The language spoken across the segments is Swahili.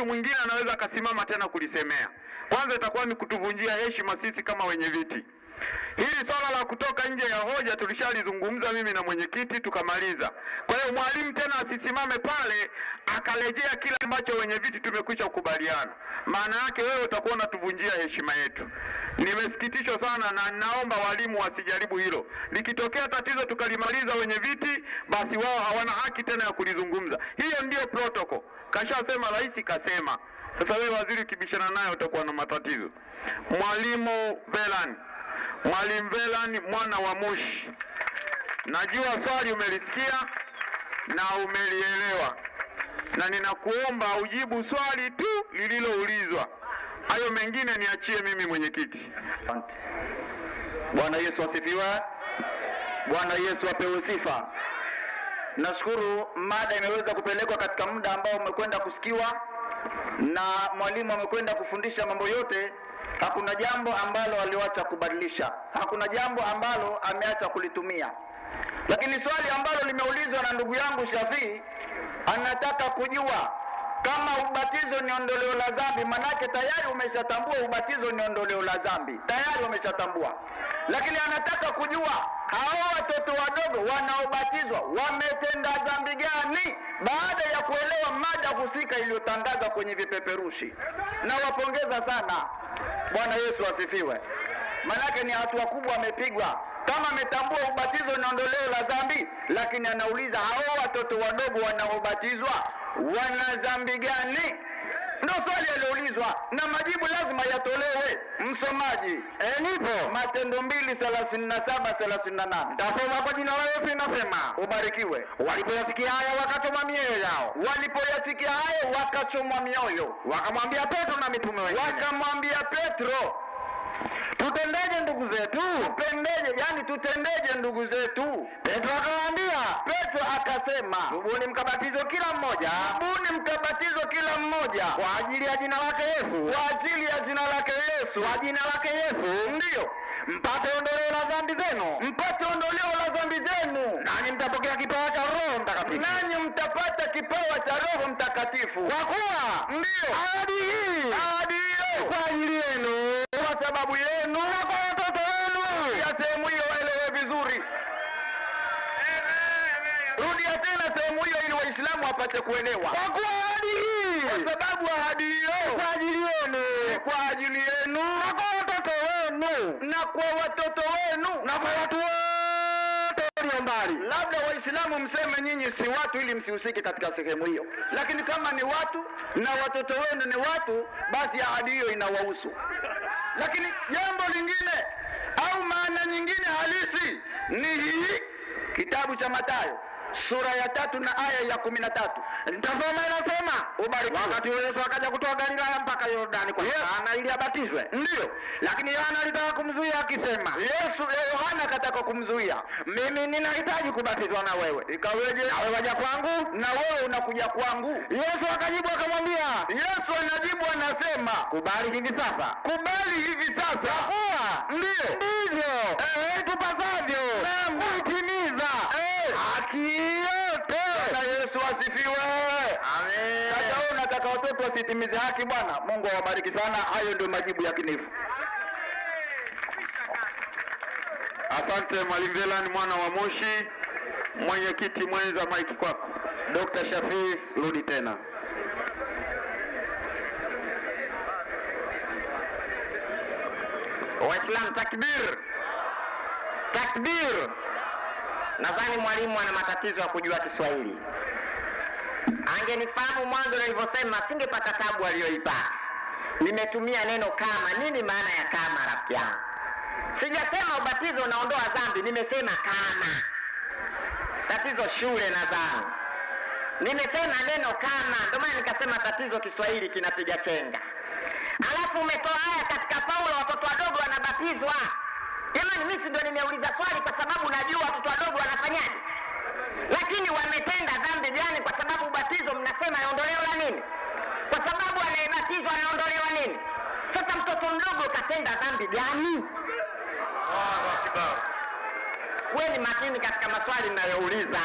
mtu mwingine anaweza akasimama tena kulisemea. Kwanza itakuwa ni kutuvunjia heshima sisi kama wenye viti. Hili swala la kutoka nje ya hoja tulishalizungumza mimi na mwenyekiti tukamaliza. Kwa hiyo mwalimu tena asisimame pale akarejea kile ambacho wenye viti tumekwisha kukubaliana. Maana yake wewe utakuwa unatuvunjia heshima yetu. Nimesikitishwa sana na naomba walimu wasijaribu hilo. Likitokea tatizo tukalimaliza wenye viti, basi wao hawana haki tena ya kulizungumza. Hiyo ndiyo protocol. Kashasema rais kasema. Sasa wewe waziri ukibishana naye utakuwa na matatizo. Mwalimu Velan, Mwalimu Velan mwana wa Mushi, najua swali umelisikia na umelielewa, na ninakuomba ujibu swali tu lililoulizwa. Hayo mengine niachie mimi mwenyekiti. Asante. Bwana Yesu asifiwe. Bwana Yesu apewe sifa. Nashukuru mada imeweza kupelekwa katika muda ambao umekwenda kusikiwa na mwalimu amekwenda kufundisha mambo yote. Hakuna jambo ambalo aliwacha kubadilisha, hakuna jambo ambalo ameacha kulitumia. Lakini swali ambalo limeulizwa na ndugu yangu Shafii, anataka kujua kama ubatizo ni ondoleo la dhambi. Manake tayari umeshatambua ubatizo ni ondoleo la dhambi, tayari umeshatambua, lakini anataka kujua hao watoto wadogo wanaobatizwa wametenda dhambi gani, baada ya kuelewa mada husika iliyotangazwa kwenye vipeperushi. Nawapongeza sana. Bwana Yesu asifiwe. Manake ni hatua kubwa amepigwa kama ametambua ubatizo ni ondoleo la dhambi, lakini anauliza hao watoto wadogo wanaobatizwa wana dhambi gani? Ndio swali aliyoulizwa na majibu lazima yatolewe. Msomaji, E, nipo Matendo mbili thelathini na saba thelathini na nane tasoma kwa jina la Yesu, inasema ubarikiwe. walipoyasikia haya wakachoma mioyo yao, Walipoyasikia haya wakachomwa mioyo, wakamwambia Petro na mitume wengine, wakamwambia Petro, tutendeje ndugu zetu? tupendeje? Yani tutendeje ndugu zetu? Petro akawaambia, Petro akasema, tubuni mkabatizo kila mmoja. Tubuni mkabatizwe kila mmoja. Kwa ajili ya jina lake Yesu, kwa ajili ya jina lake Yesu, kwa jina lake Yesu, ndiyo. Mpate ondoleo la dhambi zenu, mpate ondoleo la dhambi zenu, nanyi mtapokea kipawa cha Roho Mtakatifu. nanyi mtapata kipawa cha Roho Mtakatifu. Kwa kuwa Ndiyo. ahadi hii ahadi hiyo. kwa ajili yenu sababu yenu. Na kwa watoto wenu. ya sehemu hiyo waelewe vizuri. Rudia tena sehemu hiyo ili Waislamu wapate kuelewa, Kwa kuwa ahadi hii. Kwa sababu ahadi hiyo. Kwa ajili yenu. Kwa ajili yenu. Na kwa watoto wenu. Na kwa watoto wenu. Na kwa watu wote walio mbali. labda waislamu mseme nyinyi si watu ili msihusike katika sehemu hiyo. Lakini kama ni watu na watoto wenu ni watu basi ahadi hiyo inawahusu lakini jambo lingine au maana nyingine halisi ni hii kitabu cha matayo sura ya tatu na aya ya kumi na tatu. Nitasoma inasema, wakati Yesu akaja kutoa Galilaya mpaka Yordani kwa. Yohana ili abatizwe. ndio. Lakini Yohana alitaka kumzuia akisema, yesu yohana akataka kumzuia. Mimi ninahitaji kubatizwa na wewe, ikaweje? Nawe waja kwangu? na wewe unakuja kwangu. Yesu akajibu akamwambia, yesu anajibu anasema kubali hivi sasa, kubali hivi sasa. Kuwa ndio. Ndivyo. Eh, tupasavyo. Kuitimiza Eh. Yote. Bwana Yesu asifiwe. Amen. Sasa wewe unataka watoto wasitimize haki bwana. Mungu awabariki sana. Hayo ndio majibu ya kinifu. Asante Mwalimu Velan mwana wa Moshi, mwenyekiti mwenza, maiki kwako. Dr. Shafii, rudi tena. Waislam, takbir takbir. Nadhani mwalimu ana matatizo ya kujua Kiswahili. Angenifahamu mwanzo nilivyosema, singepata tabu aliyoipata. Nimetumia neno kama. Nini maana ya kama, rafiki yangu? Sijasema ubatizo unaondoa dhambi, nimesema kama. Tatizo shule nadhani. Nimesema neno kama, ndio maana nikasema tatizo Kiswahili kinapiga chenga. Alafu umetoa haya katika Paulo, watoto wadogo wanabatizwa. Jamani, mimi ndio nimeuliza swali kwa sababu najua watoto wadogo wanafanyaje, lakini wametenda dhambi gani? Kwa sababu ubatizo mnasema yaondolewa la nini? Kwa sababu anayebatizwa anaondolewa nini? Sasa mtoto mdogo katenda dhambi gani? We ni makini katika maswali ninayouliza.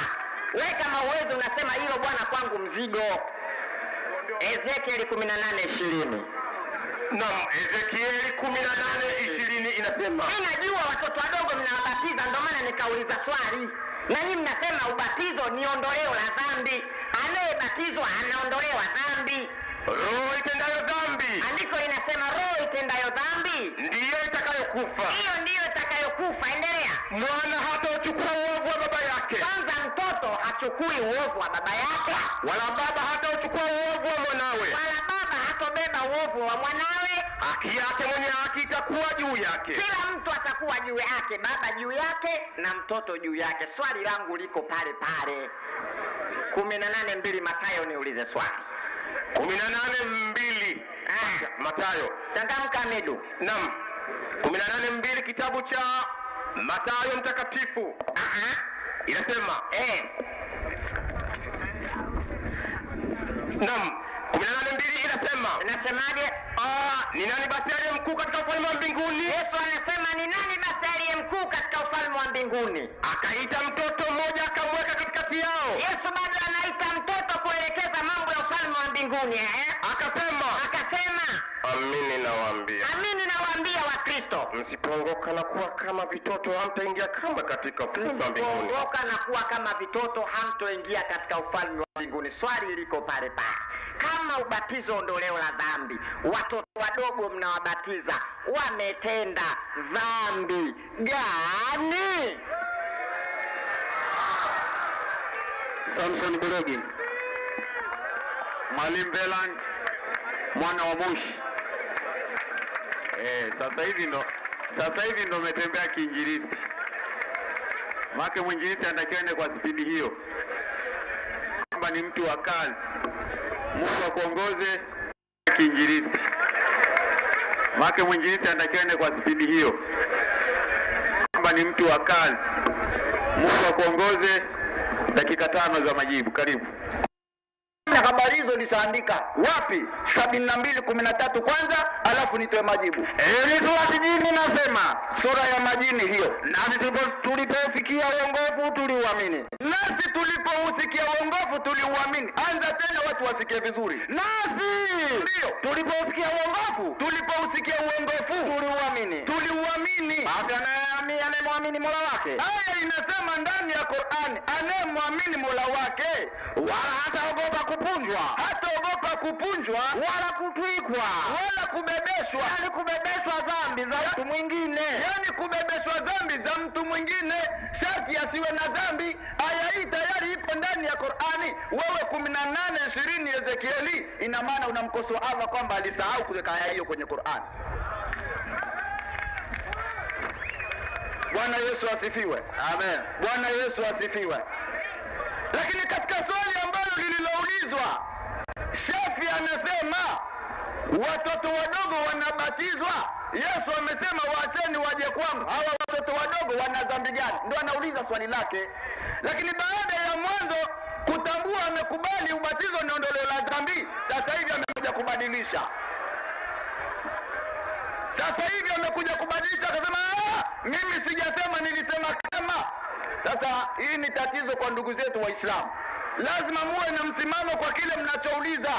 We kama uwezi unasema hilo bwana kwangu mzigo. Ezekieli kumi na nane ishirini. Naam, Ezekieli kumi na nane ishirini inasema mimi najua watoto wadogo mnawabatiza, ndio maana nikauliza swali. nanyi mnasema ubatizo ni ondoleo la dhambi, anayebatizwa anaondolewa dhambi. roho itendayo dhambi Andiko linasema roho itendayo dhambi ndiyo itakayokufa, hiyo ndiyo itakayokufa. Endelea. mwana hatauchukua uovu wa baba yake, Kwanza mtoto hachukui uovu wa baba yake, wala baba hatauchukua uovu wa mwanawe. wala baba hatobeba uovu wa mwanawe. Haki yake mwenye haki itakuwa juu yake. Kila mtu atakuwa juu yake, baba juu yake na mtoto juu yake. Swali langu liko pale pale, kumi na nane mbili matayo niulize swali. kumi na nane mbili Ah, Matayo. changamka medu Naam, kumi na nane mbili kitabu cha Matayo mtakatifu inasema eh, naam, kumi na nane mbili inasema inasemaje? ni nani basi aliye mkuu katika ufalme wa mbinguni? Yesu anasema ni nani basi aliye mkuu katika ufalme wa mbinguni? Akaita mtoto mmoja akamweka katikati yao, Yesu bado anaita mtoto kuelekeza mambo ya ufalme wa mbinguni eh? akasema, Akasema, amini nawaambia, amini nawaambia Wakristo, msipoongoka na kuwa kama vitoto hamtaingia kama katika ufalme wa mbinguni. kuongoka na kuwa kama vitoto hamtoingia katika ufalme wa mbinguni. Swali liko pale pale, kama ubatizo ondoleo la dhambi, watoto wadogo mnawabatiza wametenda dhambi gani? Samson Bulogi, Mwalimu Velan, mwana wa Moshi. Eh, sasa hivi ndo sasa hivi ndo umetembea kiinjilisti. Make mwinjilisti anatakiwa ende kwa spidi hiyo, kwamba ni mtu wa kazi. Mungu akuongoze kiinjilisti. Make mwinjilisti anatakiwa kwa spidi hiyo, kwamba ni mtu wa kazi. Mungu akuongoze. Dakika tano za majibu, karibu. Na habari hizo nishaandika wapi? sabini na mbili kumi na tatu kwanza, alafu nitoe majibu. Ili surati jini nasema Sura ya majini hiyo. nasi tulipo- tulipofikia uongofu tuliuamini, Nasi tulipousikia uongofu tuliuamini. Anza tena, watu wasikie vizuri. nasi Ndio tulipofikia uongofu tulipousikia uongofu tuliuamini. tuliuamini. Basi anayemwamini mola wake Aya inasema ndani ya Qur'ani, anayemwamini mola wake wala hataogopa kupunjwa hataogopa kupunjwa wala kutwikwa wala kubebeshwa, yani kubebeshwa dhambi za mtu mwingine. yani kubebeshwa dhambi za mtu mwingine, sharti asiwe na dhambi. Aya hii tayari ipo ndani ya Qur'ani. Wewe kumi na nane ishirini Ezekieli, ina maana unamkosoa Allah kwamba alisahau kuweka aya hiyo kwenye Qur'ani. Bwana Yesu asifiwe. Amen. Bwana Yesu asifiwe. Lakini lililoulizwa, Shafi anasema watoto wadogo wanabatizwa. Yesu amesema waacheni waje kwangu. Hawa watoto wadogo wana dhambi gani? Ndio anauliza swali lake. Lakini baada ya mwanzo kutambua amekubali ubatizo ni ondoleo la dhambi, sasa hivi amekuja kubadilisha. Sasa hivi amekuja kubadilisha, akasema "Ah, mimi sijasema, nilisema kama. Sasa hii ni tatizo kwa ndugu zetu Waislamu, lazima muwe na msimamo kwa kile mnachouliza.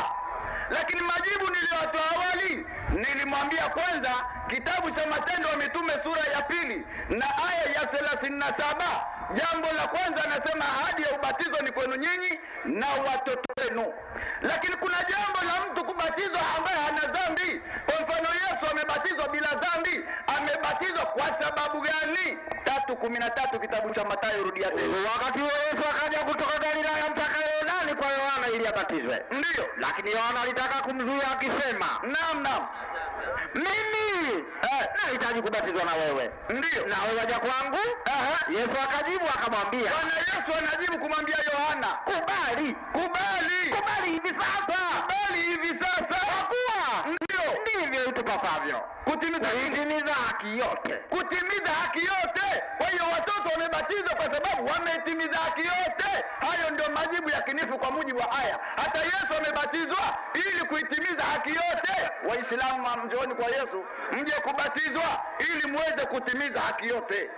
Lakini majibu niliyotoa awali, nilimwambia kwanza, kitabu cha Matendo ya Mitume sura ya pili na aya ya thelathini na saba jambo la kwanza anasema ahadi ya ubatizo ni kwenu nyinyi na watoto wenu. Lakini kuna jambo la mtu kubatizwa ambaye hana dhambi. Kwa mfano, Yesu amebatizwa bila dhambi. Amebatizwa kwa sababu gani? tatu kumi na tatu kitabu cha Mathayo, rudia tena. Wakati huo Yesu akaja kutoka Galilaya mpaka Yordani kwa Yohana ili abatizwe, Ndiyo, lakini Yohana alitaka kumzuia akisema, naam, naam, mimi? Eh, nahitaji kubatizwa na wewe, Ndio. Na wewe waja kwangu? Aha. Yesu akajibu akamwambia, Bwana Yesu anajibu kumwambia Yohana, kubali, kubali, kubali hivi sasa, kubali hivi sasa, kwa kuwa ndivyo itupasavyo kutimiza kutimiza haki yote. kutimiza haki yote. Kwa hiyo watoto wamebatizwa kwa sababu wametimiza haki yote. Hayo ndio majibu ya kinifu kwa mujibu wa aya. Hata Yesu amebatizwa ili kuitimiza haki yote. Waislamu, mjooni kwa Yesu mje kubatizwa ili muweze kutimiza haki yote.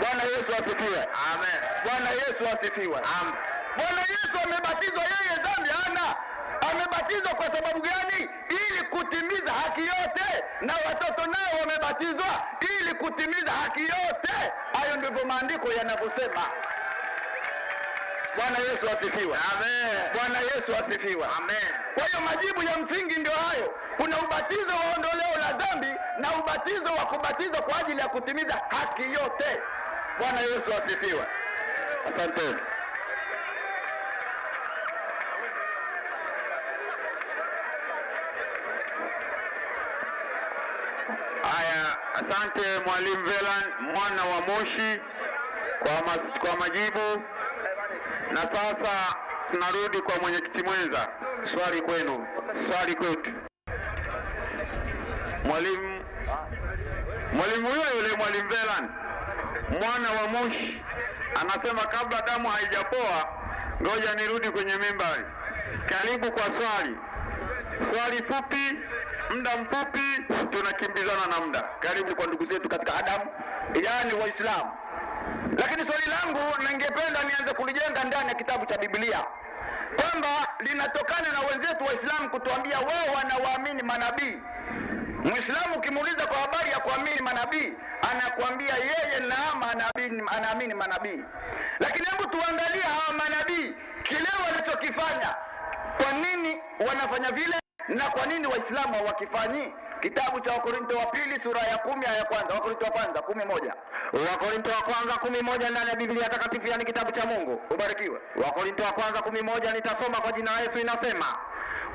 Bwana Yesu asifiwe. Amen. Bwana Yesu asifiwe. Amen. Bwana Yesu amebatizwa, yeye dhambi hana. Amebatizwa kwa sababu gani? Ili kutimiza haki yote, na watoto nao wamebatizwa ili kutimiza haki yote. Hayo ndivyo maandiko yanavyosema. Bwana Yesu asifiwe. Amen. Bwana Yesu asifiwe. Amen. Kwa hiyo majibu ya msingi ndio hayo. Kuna ubatizo wa ondoleo la dhambi na ubatizo wa kubatizwa kwa ajili ya kutimiza haki yote. Bwana Yesu asifiwe. Asanteni. Haya, asante mwalimu Velan mwana wa Moshi kwa, mas, kwa majibu. Na sasa tunarudi kwa mwenyekiti mwenza, swali kwenu, swali kwetu. Mwalimu mwalimu huyo yule mwalimu Velan mwana wa Moshi anasema kabla damu haijapoa, ngoja nirudi kwenye mimbari. Karibu kwa swali. Swali fupi, muda mfupi, tunakimbizana na muda. Karibu kwa ndugu zetu katika Adamu, yani Waislamu. Lakini swali langu ningependa nianze kulijenga ndani ya kitabu cha Biblia kwamba linatokana na wenzetu Waislamu kutuambia wao wanawaamini manabii. Mwislamu ukimuuliza kwa habari ya kuamini manabii, anakuambia yeye naam, anaamini manabii. Lakini hebu tuangalie hawa manabii kile walichokifanya, kwa nini wanafanya vile na kwa nini Waislamu hawakifanyi? Kitabu cha Wakorinto wa pili sura ya kumi aya ya kwanza. Wakorinto wa kwanza kumi moja. Wakorinto wa kwanza kumi moja ndani ya Biblia takatifu, yani kitabu cha Mungu. Ubarikiwe. Wakorinto wa kwanza kumi moja nitasoma kwa jina la Yesu, inasema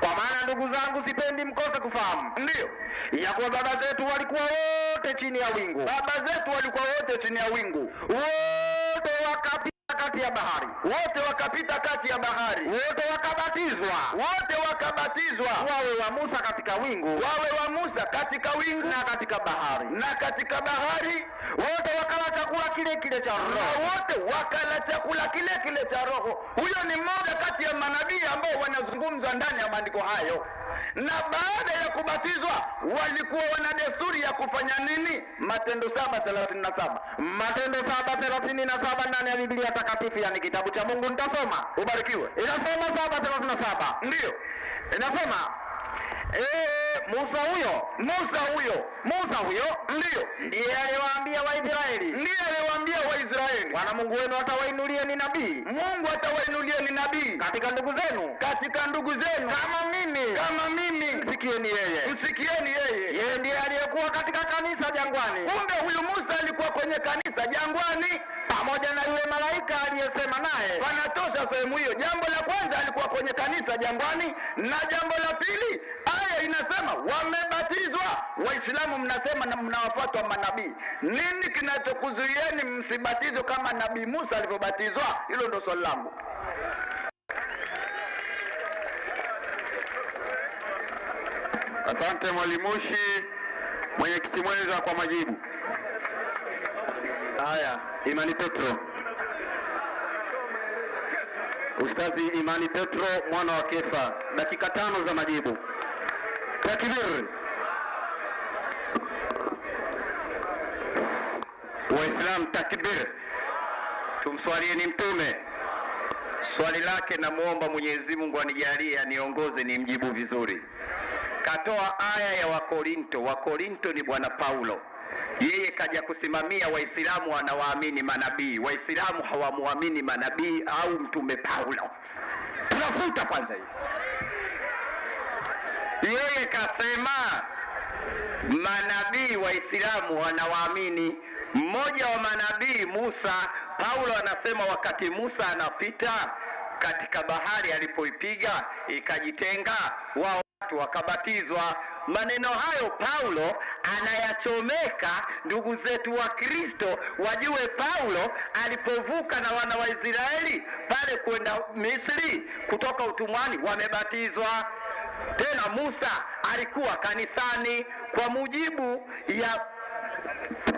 kwa maana ndugu zangu, sipendi mkose kufahamu Ndiyo, ya kuwa baba zetu walikuwa wote chini ya wingu, baba zetu walikuwa wote chini ya wingu, wote wakapita kati ya bahari, wote wakapita kati ya bahari, wote wakabatizwa, wote wakabatizwa, wawe wa Musa katika wingu. Wawe wa Musa katika wingu. Na katika bahari, na katika bahari, wote wakala chakula kile kile cha roho, na wote wakala chakula kile kile cha roho. Huyo ni mmoja kati ya manabii ambao wanazungumzwa ndani ya maandiko hayo. Na baada ya kubatizwa walikuwa wana desturi ya kufanya nini? Matendo saba thelathini na saba. Matendo saba thelathini na saba ndani ya Biblia takatifu, yani kitabu cha Mungu. Nitasoma, Ubarikiwe. inasema saba thelathini na saba Ndiyo, inasema eh, Musa huyo Musa huyo Musa huyo ndiyo ndiye aliwaambia Waisraeli, ndiye aliwaambia Waisraeli, Bwana Mungu wenu atawainulia ni nabii Mungu atawainulia ni nabii katika ndugu zenu. Katika ndugu zenu. Kama mimi, kama mimi, msikieni yeye. msikieni yeye. Yeye ndiye aliyekuwa katika kanisa jangwani. Kumbe huyu Musa alikuwa kwenye kanisa jangwani. Pamoja na yule malaika aliyesema naye. Wanatosha sehemu hiyo. Jambo la kwanza alikuwa kwenye kanisa jangwani, na jambo la pili aya inasema wamebatizwa. Waislamu mnasema na mnawafuata manabii. Nini kinachokuzuieni msibatizwe kama nabii Musa alivyobatizwa? Hilo ndo swali langu. Asante Mwalimushi, mwenyekiti mwenza kwa majibu. Haya, Imani Petro. Ustazi Imani Petro mwana wa Kefa, dakika tano za majibu. Takbir. Waislam, takbir. Tumswalieni Mtume. Swali lake namwomba Mwenyezi Mungu anijalie aniongoze nimjibu vizuri. Katoa aya ya Wakorinto. Wakorinto ni bwana Paulo, yeye kaja kusimamia Waislamu wanawaamini manabii. Waislamu hawamwamini manabii au mtume Paulo. Tunafuta kwanza hiyo. Yeye kasema manabii Waislamu wanawaamini. Mmoja wa manabii Musa, Paulo anasema wakati Musa anapita katika bahari alipoipiga ikajitenga, wao watu wakabatizwa. Maneno hayo Paulo anayachomeka ndugu zetu wa Kristo wajue Paulo alipovuka na wana wa Israeli pale kwenda Misri kutoka utumwani wamebatizwa. Tena Musa alikuwa kanisani. Kwa mujibu ya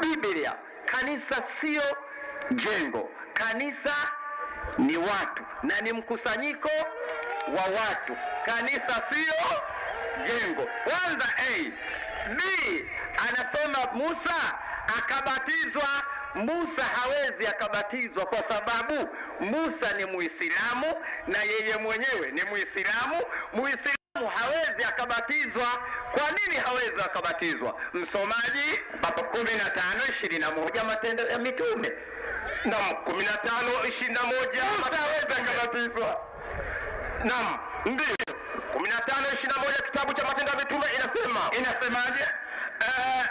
Biblia, kanisa sio jengo, kanisa ni watu na ni mkusanyiko wa watu. Kanisa sio jengo. Kwanza A. B anasema Musa akabatizwa. Musa hawezi akabatizwa kwa sababu Musa ni Muislamu na yeye mwenyewe ni Muislamu. Muislamu hawezi akabatizwa. Kwa nini hawezi akabatizwa? Msomaji hapo kumi na tano ishirini na moja Matendo ya Mitume Naam, kumi na tano ishirini na moja hawezi akabatizwa. Naam, ndio kumi na tano ishirini na moja kitabu cha Matendo ya Mitume inasema inasemaje? Eh,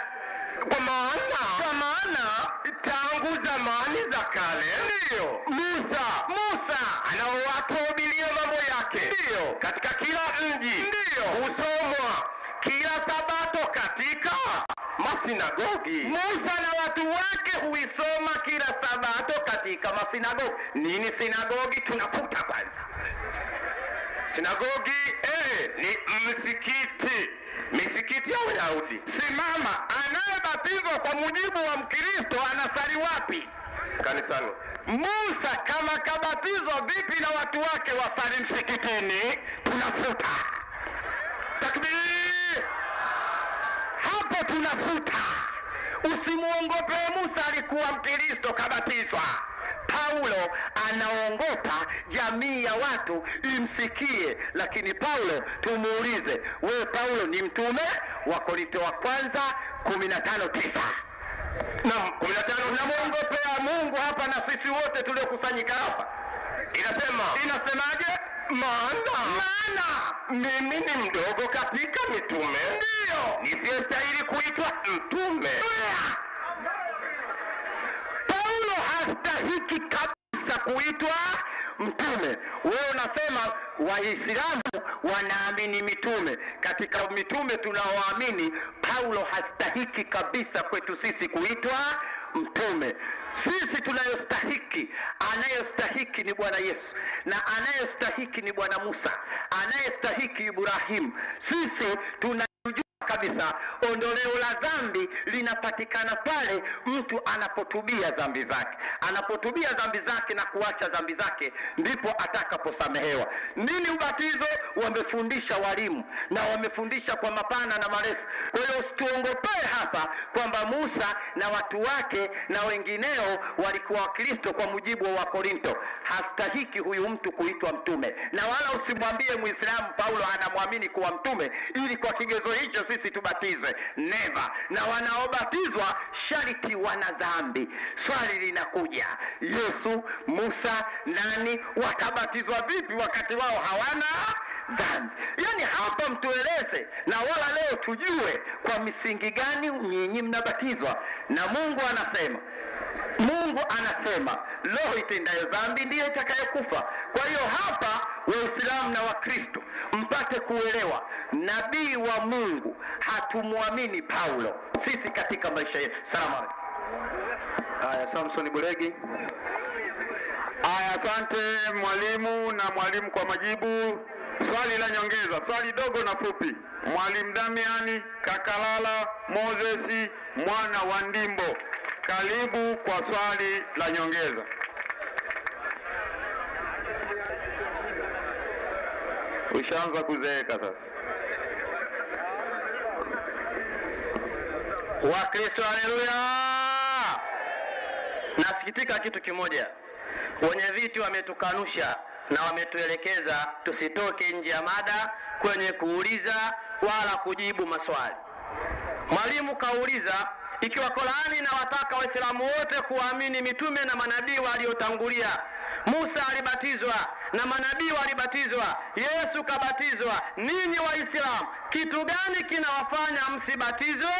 kwa maana kwa maana tangu zamani za kale ndiyo Musa Musa anaowatuhubiria mambo yake ndiyo katika kila mji ndiyo husomwa kila sabato katika masinagogi. Musa na watu wake huisoma kila sabato katika masinagogi. Nini sinagogi? Tunafuta kwanza Sinagogi eh, ni msikiti, misikiti ya Wayahudi. Simama, anayebatizwa kwa mujibu wa Mkristo anasali wapi? Kanisani. Musa kama kabatizwa vipi na watu wake wasali msikitini? Tunafuta. Takbir! Hapo tunafuta. Usimuongopee Musa, alikuwa Mkristo kabatizwa. Paulo anaongopa jamii ya watu imsikie, lakini Paulo tumuulize, wewe Paulo ni mtume? wa Korinto wa kwanza kumi na tano tisa namwongopea Mungu hapa na sisi wote tuliokusanyika hapa. Inasema inasemaje? Maana maana mimi ni mdogo katika mitume, ndio nisiyestahili kuitwa mtume. Hastahiki kabisa kuitwa mtume. Wewe unasema Waislamu wanaamini mitume. Katika mitume tunaoamini, Paulo hastahiki kabisa kwetu sisi kuitwa mtume. Sisi tunayostahiki, anayestahiki ni Bwana Yesu na anayestahiki ni Bwana Musa, anayestahiki Ibrahimu. Sisi tuna kabisa ondoleo la dhambi linapatikana pale mtu anapotubia dhambi zake. Anapotubia dhambi zake na kuacha dhambi zake, ndipo atakaposamehewa. Nini ubatizo? Wamefundisha walimu na wamefundisha kwa mapana na marefu. Kwa hiyo usituongopee hapa kwamba Musa na watu wake na wengineo walikuwa Wakristo kwa mujibu wa Wakorinto. Hastahiki huyu mtu kuitwa mtume, na wala usimwambie Mwislamu Paulo anamwamini kuwa mtume ili kwa kigezo hicho sisi tubatize neva, Na wanaobatizwa sharti wana dhambi. Swali linakuja, Yesu, Musa, nani watabatizwa vipi wakati wao hawana dhambi? Yani hapa mtueleze, na wala leo tujue kwa misingi gani nyinyi mnabatizwa. Na Mungu anasema Mungu anasema roho itendayo dhambi ndiyo itakayokufa. Kwa hiyo hapa Waislamu na Wakristo mpate kuelewa, nabii wa Mungu hatumwamini Paulo sisi katika maisha yetu. Salamu. Haya, Samson Buregi. Aya, asante mwalimu na mwalimu kwa majibu. Swali la nyongeza, swali dogo na fupi. Mwalimu Damiani Kakalala Moses mwana wa Ndimbo, karibu kwa swali la nyongeza. Ushaanza kuzeeka sasa. Wakristo, haleluya! Nasikitika kitu kimoja, wenye viti wametukanusha na wametuelekeza tusitoke nje ya mada kwenye kuuliza wala kujibu maswali. Mwalimu kauliza ikiwa Qur'ani inawataka Waislamu wote kuamini mitume na manabii waliotangulia. Musa alibatizwa na manabii walibatizwa, Yesu kabatizwa. Ninyi Waislamu, kitu gani kinawafanya msibatizwe?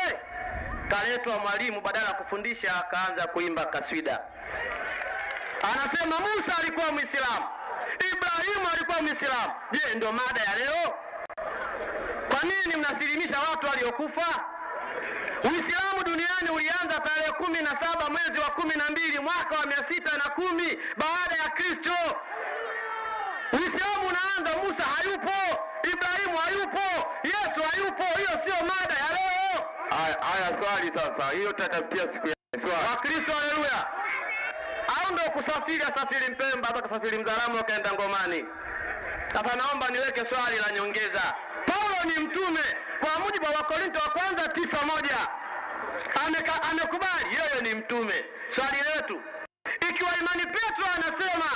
Kaletwa mwalimu, badala ya kufundisha akaanza kuimba kaswida. Anasema Musa alikuwa Mwislamu, Ibrahimu alikuwa Mwislamu. Je, ndio mada ya leo? Kwa nini mnasilimisha watu waliokufa? Uislamu duniani ulianza tarehe kumi na saba mwezi wa kumi na mbili mwaka wa mia sita na kumi baada ya Kristo. Uislamu unaanza, Musa hayupo, Ibrahimu hayupo, Yesu hayupo. Hiyo sio mada ya leo. Aya, aya, swali sasa, hiyo tutatafutia siku ya swali. Wakristo, haleluya! Au ndo kusafiri, asafiri Mpemba hata kasafiri Mzaramo akaenda Ngomani. Sasa naomba niweke swali la nyongeza. Paulo ni mtume kwa mujibu wa Wakorinto wa kwanza tisa moja amekubali yeye ni mtume. Swali letu ikiwa imani Petro anasema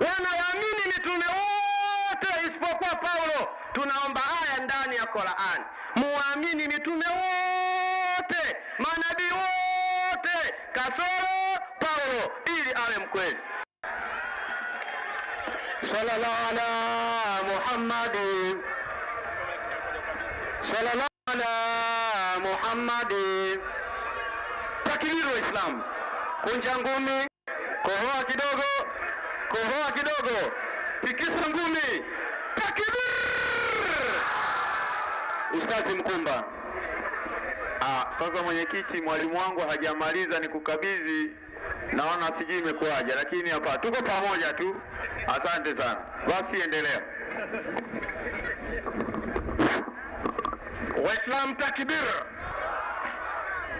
wanawaamini mitume wote isipokuwa Paulo. Tunaomba aya ndani ya Qur'an, muwamini mitume wote, manabii wote, kasoro Paulo, ili awe mkweli. Sallallahu ala Muhammadin, sallallahu ala Muhammadin. Takbiri Waislamu, kunja ngumi, kohoa kidogo, kohoa kidogo, tikisa ngumi, takbir! Ustazi Mkumba. Ah, sasa mwenyekiti, mwalimu wangu hajamaliza ni kukabidhi, naona sijui imekuwaje, lakini hapa tuko pamoja tu. Asante sana, basi endelea. Waislamu takbir,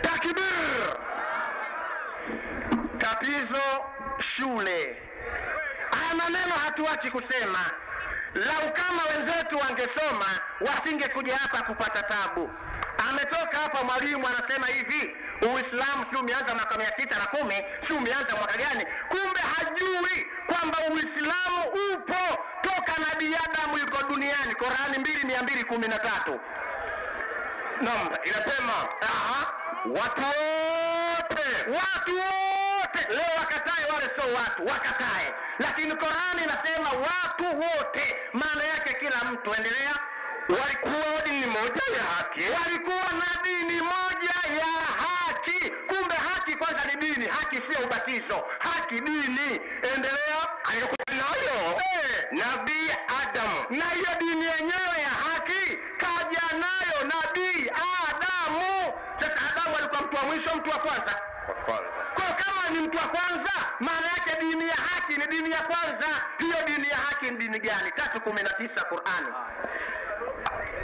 takbir! Tatizo shule. Haya maneno hatuachi kusema. Lau kama wenzetu wangesoma wasingekuja hapa kupata tabu. Ametoka hapa mwalimu anasema hivi, Uislamu si umeanza mwaka mia sita na kumi, si umeanza mwaka gani? Kumbe hajui kwamba Uislamu upo toka Nabii Adamu yuko duniani. Korani mbili mia mbili kumi na tatu. Naam, inasema aha, watu wote, watu wote leo wakatae, wale sio watu, wakatae. Lakini Korani inasema watu wote, maana yake kila mtu. Endelea. Walikuwa dini moja ya haki, walikuwa na dini moja ya haki. Kumbe haki kwanza ni dini, haki sio ubatizo, haki dini. Endelea. Alikuwa nayo eh, Nabii Adamu, na hiyo dini yenyewe ya haki kaja nayo Nabii Adamu. Sasa Adamu alikuwa mtu wa wa kwanza? Kwa kama ni mtu wa kwanza, maana yake dini ya haki ni dini ya kwanza. Hiyo dini ya haki ni dini gani? tatu kumi na tisa Qurani.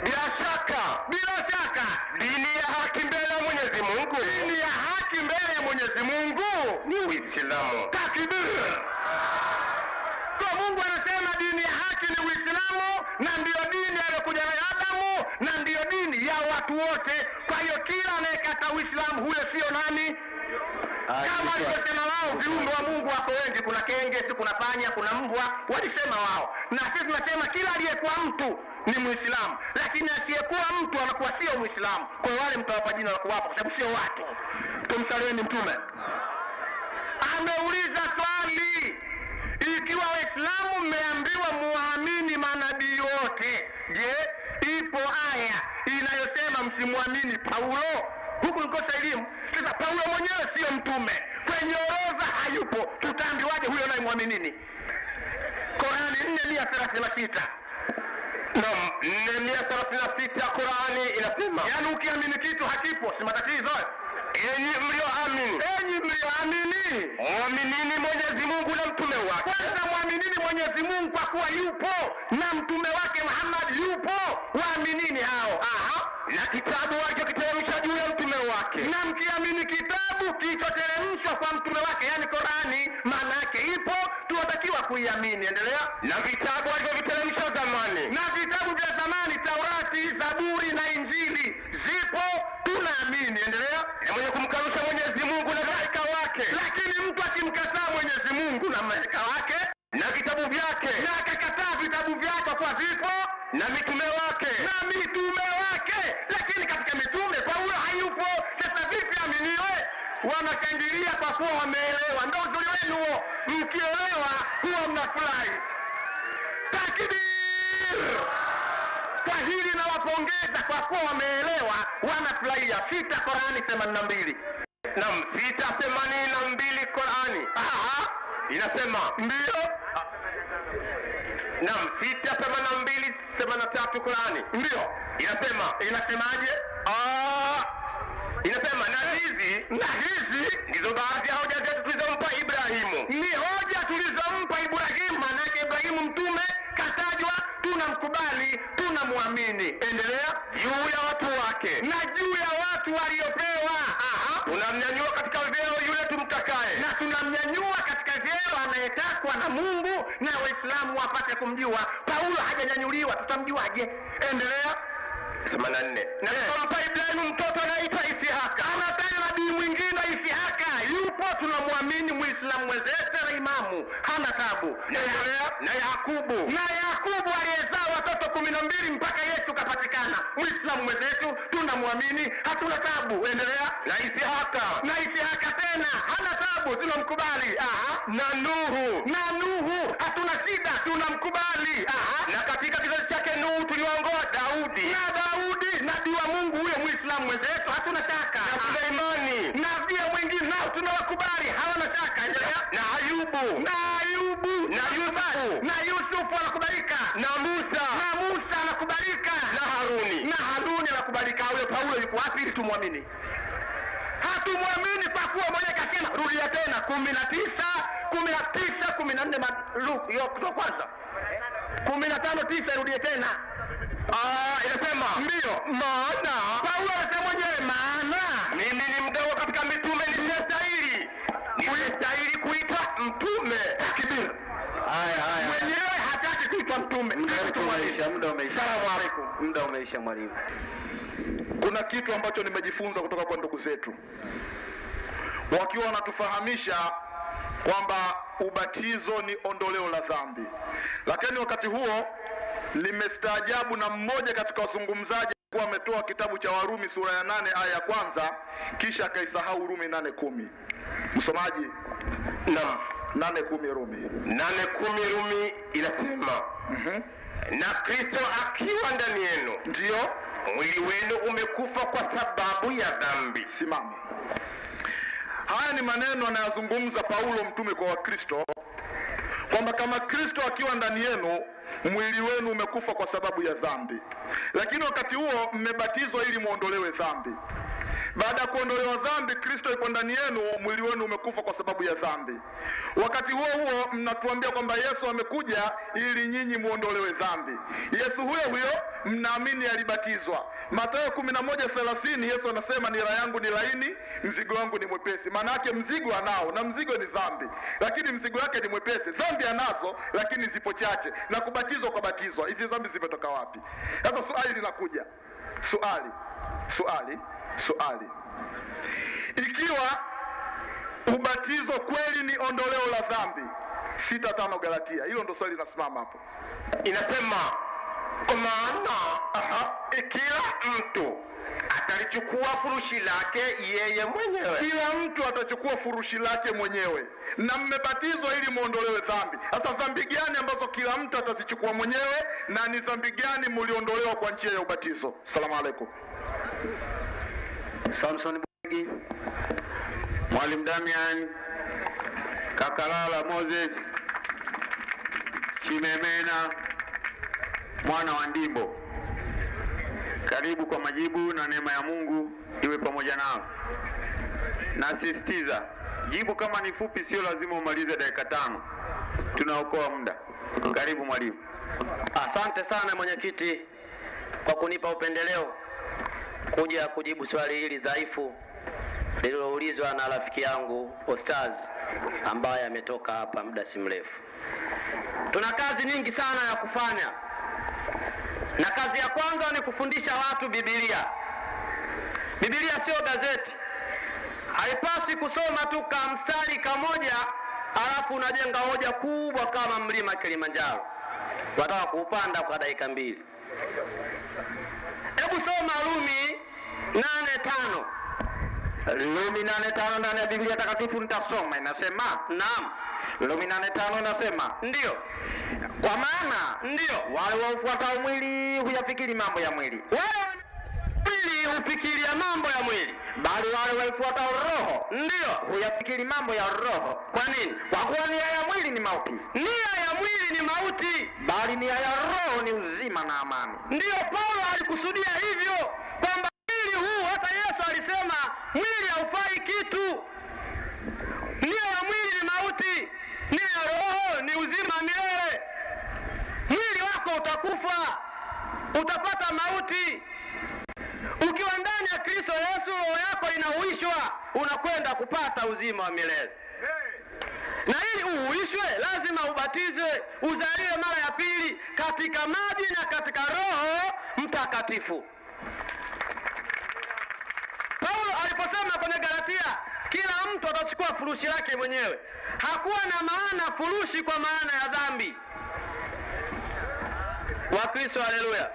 Bila shaka, bila shaka, dini ya haki mbele ya Mwenyezi Mungu, dini ya haki mbele ya Mwenyezi Mungu ni Uislamu. Takbir! Kwa Mungu anasema dini ya haki ni Uislamu, na ndiyo dini aliyokuja nayo Adamu, na ndiyo dini ya watu wote. Kwa hiyo kila anayekata Uislamu huyo sio nani? kama alivyosema wao, viumbe wa Mungu wako wengi. Kuna kenge, si kuna panya, kuna mbwa, walisema wao. Na sisi tunasema kila aliyekuwa mtu ni Muislamu, lakini asiyekuwa mtu anakuwa sio Muislamu. Kwa hiyo wale mtawapa jina la kuwapa, kwa sababu sio watu. Tumsalieni Mtume. Ameuliza swali, ikiwa Waislamu mmeambiwa muamini manabii wote, je, ipo aya inayosema msimwamini Paulo? Huku nikosa elimu. Sasa Paulo mwenyewe sio mtume, kwenye orodha hayupo, tutaambiwaje huyo naye mwaminini? Korani nne mia thelathini na sita Naam, nne mia thelathini na sita Qurani inasema, yaani ukiamini kitu hakipo, si matatizo. Enyi mlioamini, enyi mlioamini, mwaminini Mwenyezi Mungu na mtume wake. Kwanza mwaminini Mwenyezi Mungu kwa kuwa yupo na mtume wake Muhammad yupo, waaminini hao. Aha, na kitabu alichokiteremsha juu ya mtume wake, na mkiamini kitabu kilichoteremshwa kwa mtume wake, yani Qurani, maana yake ipo, tunatakiwa kuiamini. Endelea. Na vitabu alivyoviteremsha zamani, na vitabu vya zamani, Taurati, Zaburi na Injili zipo, tunaamini. Endelea. Na mwenye kumkanusha Mwenyezi Mungu na malaika wake, lakini mtu akimkataa Mwenyezi Mungu na malaika wake na vitabu vyake, na akakataa vitabu vyake kwa vipo na mitume wake, na mitume wake, lakini katika mitume Paulo hayupo. Sasa vipi aminiwe? Wanashangilia kwa kuwa wameelewa. Ndio uzuri wenu huo, mkielewa huwa mnafurahi. Takbir! Kwa hili nawapongeza kwa kuwa wameelewa, wanafurahia. Sita Korani themanini na mbili nam sita themanini na mbili Korani aha, inasema ndio nam sita themana na mbili themana na tatu Korani ndio inasema inasemaje? Ah, inasema na hizi na hizi ndizo baadhi ya hoja zetu tulizompa Ibrahimu, ni hoja tulizompa Ibrahimu. Manake Ibrahimu mtume katajwa, tunamkubali, tunamwamini. Endelea. Juu ya watu wake na juu ya watu waliopewa, tunamnyanyua katika vyeo yule tumtakaye, na tunamnyanyua anayetakwa na Mungu, na Waislamu wapate kumjua. Paulo hajanyanyuliwa, tutamjuaje? Endelea. 84 na tukampa Ibrahimu mtoto anaitwa Isihaka. Yupo tunamwamini muislamu mwenzetu na imamu hana tabu. Endelea. na Yakubu. Na yakubu aliyezaa watoto kumi na mbili mpaka yesu kapatikana. Muislamu mwenzetu tunamwamini hatuna tabu. Endelea. Na Isihaka. Na isihaka tena hana tabu. Tunamkubali. Aha. na Nuhu. Na nuhu hatuna shida. Tunamkubali. Aha. na katika kizazi chake Nuhu tuliwaongoa Daudi. Na daudi nabii wa mungu huyo muislamu mwenzetu hatuna shaka. Na. Suleimani. Na pia mwingine nao tunawakubali hawana shaka endelea. Na Ayubu. Na ayubu. Na Yusufu. Na yusufu anakubalika. Na Musa. Na musa anakubalika. Na Haruni. Na haruni anakubalika. Huyo paulo yuko wapi ili tumwamini? Hatumwamini kwa kuwa mwenye kasema rudia tena kumi na tisa kumi na tisa kumi na nne kutoka kwanza. Kumi na tano tisa irudie tena. Ah, inasema ndio, maana paulo anasema mwenyewe maana mimi ni mdogo katika mitume nisiyestahili kuitwa mtume. Takbir haya haya mwenyewe hataki kuitwa mtume. Muda umeisha. Salamu alaikum muda umeisha mwalimu. Kuna kitu ambacho nimejifunza kutoka kwa ndugu zetu. Wakiwa wanatufahamisha kwamba ubatizo ni ondoleo la dhambi. Lakini wakati huo nimestaajabu na mmoja katika wazungumzaji kuwa ametoa kitabu cha warumi sura ya nane aya ya kwanza kisha akaisahau rumi nane kumi msomaji na nane kumi rumi. Nane kumi Rumi inasema mm-hmm. na Kristo akiwa ndani yenu ndiyo. mwili wenu umekufa kwa sababu ya dhambi. Simama. haya ni maneno anayazungumza paulo mtume kwa wakristo kwamba kama kristo akiwa ndani yenu mwili wenu umekufa kwa sababu ya dhambi. Lakini wakati huo mmebatizwa ili mwondolewe dhambi baada ya kuondolewa dhambi kristo yuko ndani yenu mwili wenu umekufa kwa sababu ya dhambi. Wakati huo huo mnatuambia kwamba yesu amekuja ili nyinyi muondolewe dhambi. Yesu huyo huyo mnaamini alibatizwa. Mathayo kumi na moja thelathini yesu anasema nira yangu ni laini mzigo wangu ni mwepesi. Maana yake mzigo anao na mzigo ni dhambi. Lakini mzigo wake ni mwepesi. Dhambi anazo lakini zipo chache. Na kubatizwa kwa batizwa. Hizi dhambi zimetoka wapi? Sasa swali linakuja. Swali swali swali ikiwa ubatizo kweli ni ondoleo la dhambi sita tano galatia. Hilo ndo swali linasimama hapo. Inasema kwa maana aha, kila mtu atalichukua furushi lake yeye mwenyewe. Kila mtu atachukua furushi lake mwenyewe. Na mmebatizwa ili muondolewe dhambi. Sasa dhambi gani ambazo kila mtu atazichukua mwenyewe na ni dhambi gani mliondolewa kwa njia ya ubatizo? Salamu alaikum samson bwegi mwalimu damian kakalala moses chimemena mwana wa ndimbo. Karibu kwa majibu na neema ya mungu iwe pamoja nao. Nasisitiza jibu kama ni fupi sio lazima umalize dakika tano. Tunaokoa muda. Karibu mwalimu. Asante sana mwenyekiti kwa kunipa upendeleo kuja kujibu swali hili dhaifu lililoulizwa na rafiki yangu Ostaz ambaye ametoka hapa muda si mrefu. Tuna kazi nyingi sana ya kufanya, na kazi ya kwanza ni kufundisha watu Biblia. Biblia sio gazeti, haipaswi kusoma tu ka mstari kamoja alafu unajenga hoja kubwa kama mlima Kilimanjaro wataka kuupanda kwa dakika mbili. Hebu soma Rumi nane tano. Rumi nane tano ndani ya Biblia takatifu nitasoma, inasema? Naam, Rumi nane tano inasema? Ndio. Kwa maana ndio. wale waufuatao mwili huyafikiri mambo ya mwili, wewe mwili hufikiria mambo ya mwili, bali wale waifuatao roho ndiyo. huyafikiri mambo ya roho. Kwa nini? Kwa kuwa nia ya mwili ni mauti, Nia ya mwili ni mauti. bali nia ya roho ni uzima na amani. Ndiyo Paulo alikusudia hivyo kwamba mwili huu, hata Yesu alisema mwili haufai kitu. Nia ya mwili ni mauti, nia ya roho ni uzima milele. Mwili wako utakufa, utapata mauti. Ukiwa ndani ya Kristo Yesu, roho yako inahuishwa, unakwenda kupata uzima wa milele na ili uhuishwe lazima ubatizwe, uzaliwe mara ya pili katika maji na katika Roho Mtakatifu. Paulo aliposema kwenye Galatia kila mtu atachukua furushi lake mwenyewe. Hakuwa na maana furushi kwa maana ya dhambi. Wakristo, haleluya!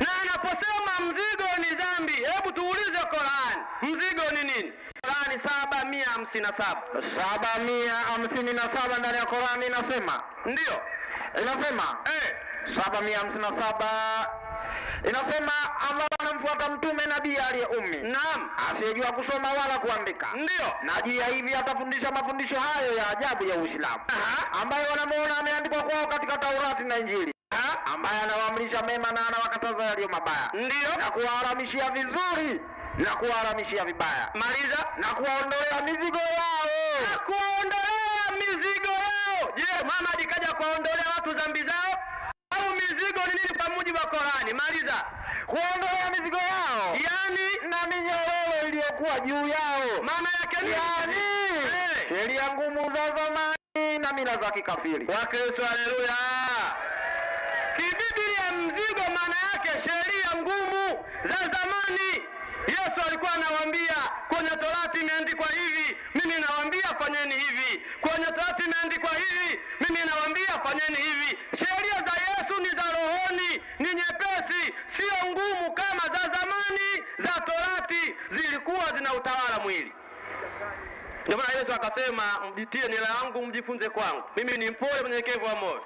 Na anaposema mzigo ni dhambi, hebu tuulize Qur'an, mzigo ni nini? Qur'ani saba mia hamsini na saba. Saba mia hamsini na saba ndani ya Qurani inasema. Ndio. Inasema? Eh. saba mia hamsini na saba. Inasema Allah anamfuata mtume nabii aliye ummi. Naam, asiyejua kusoma wala kuandika. Ndio. Na juu ya hivi atafundisha mafundisho hayo ya ajabu ya Uislamu. Ambayo wanamuona ameandikwa kwao katika Taurati na Injili ambaye anawaamrisha mema na anawakataza yaliyo mabaya ndio na kuwaharamishia vizuri na kuwaharamishia vibaya Maliza. na kuwaondolea mizigo yao na kuwaondolea mizigo yao. Je, Muhammad kaja kuwaondolea watu dhambi zao au mizigo ni nini kwa mujibu wa Qurani? Maliza. Kuondolea mizigo yao Yani na minyororo iliyokuwa juu yao maana yake ni yani Eh. sheria ngumu za zamani na mila za kikafiri Wakristo, haleluya. Kibiblia mzigo maana yake sheria ngumu za zamani. Yesu alikuwa anawaambia kwenye Torati imeandikwa hivi, mimi nawaambia fanyeni hivi. Kwenye Torati imeandikwa hivi, mimi nawaambia fanyeni hivi. Sheria za Yesu ni za rohoni, ni nyepesi, sio ngumu kama za zamani za Torati, zilikuwa zina utawala mwili. Ndio maana Yesu akasema, mjitie nira yangu mjifunze kwangu, mimi ni mpole mnyenyekevu wa moyo,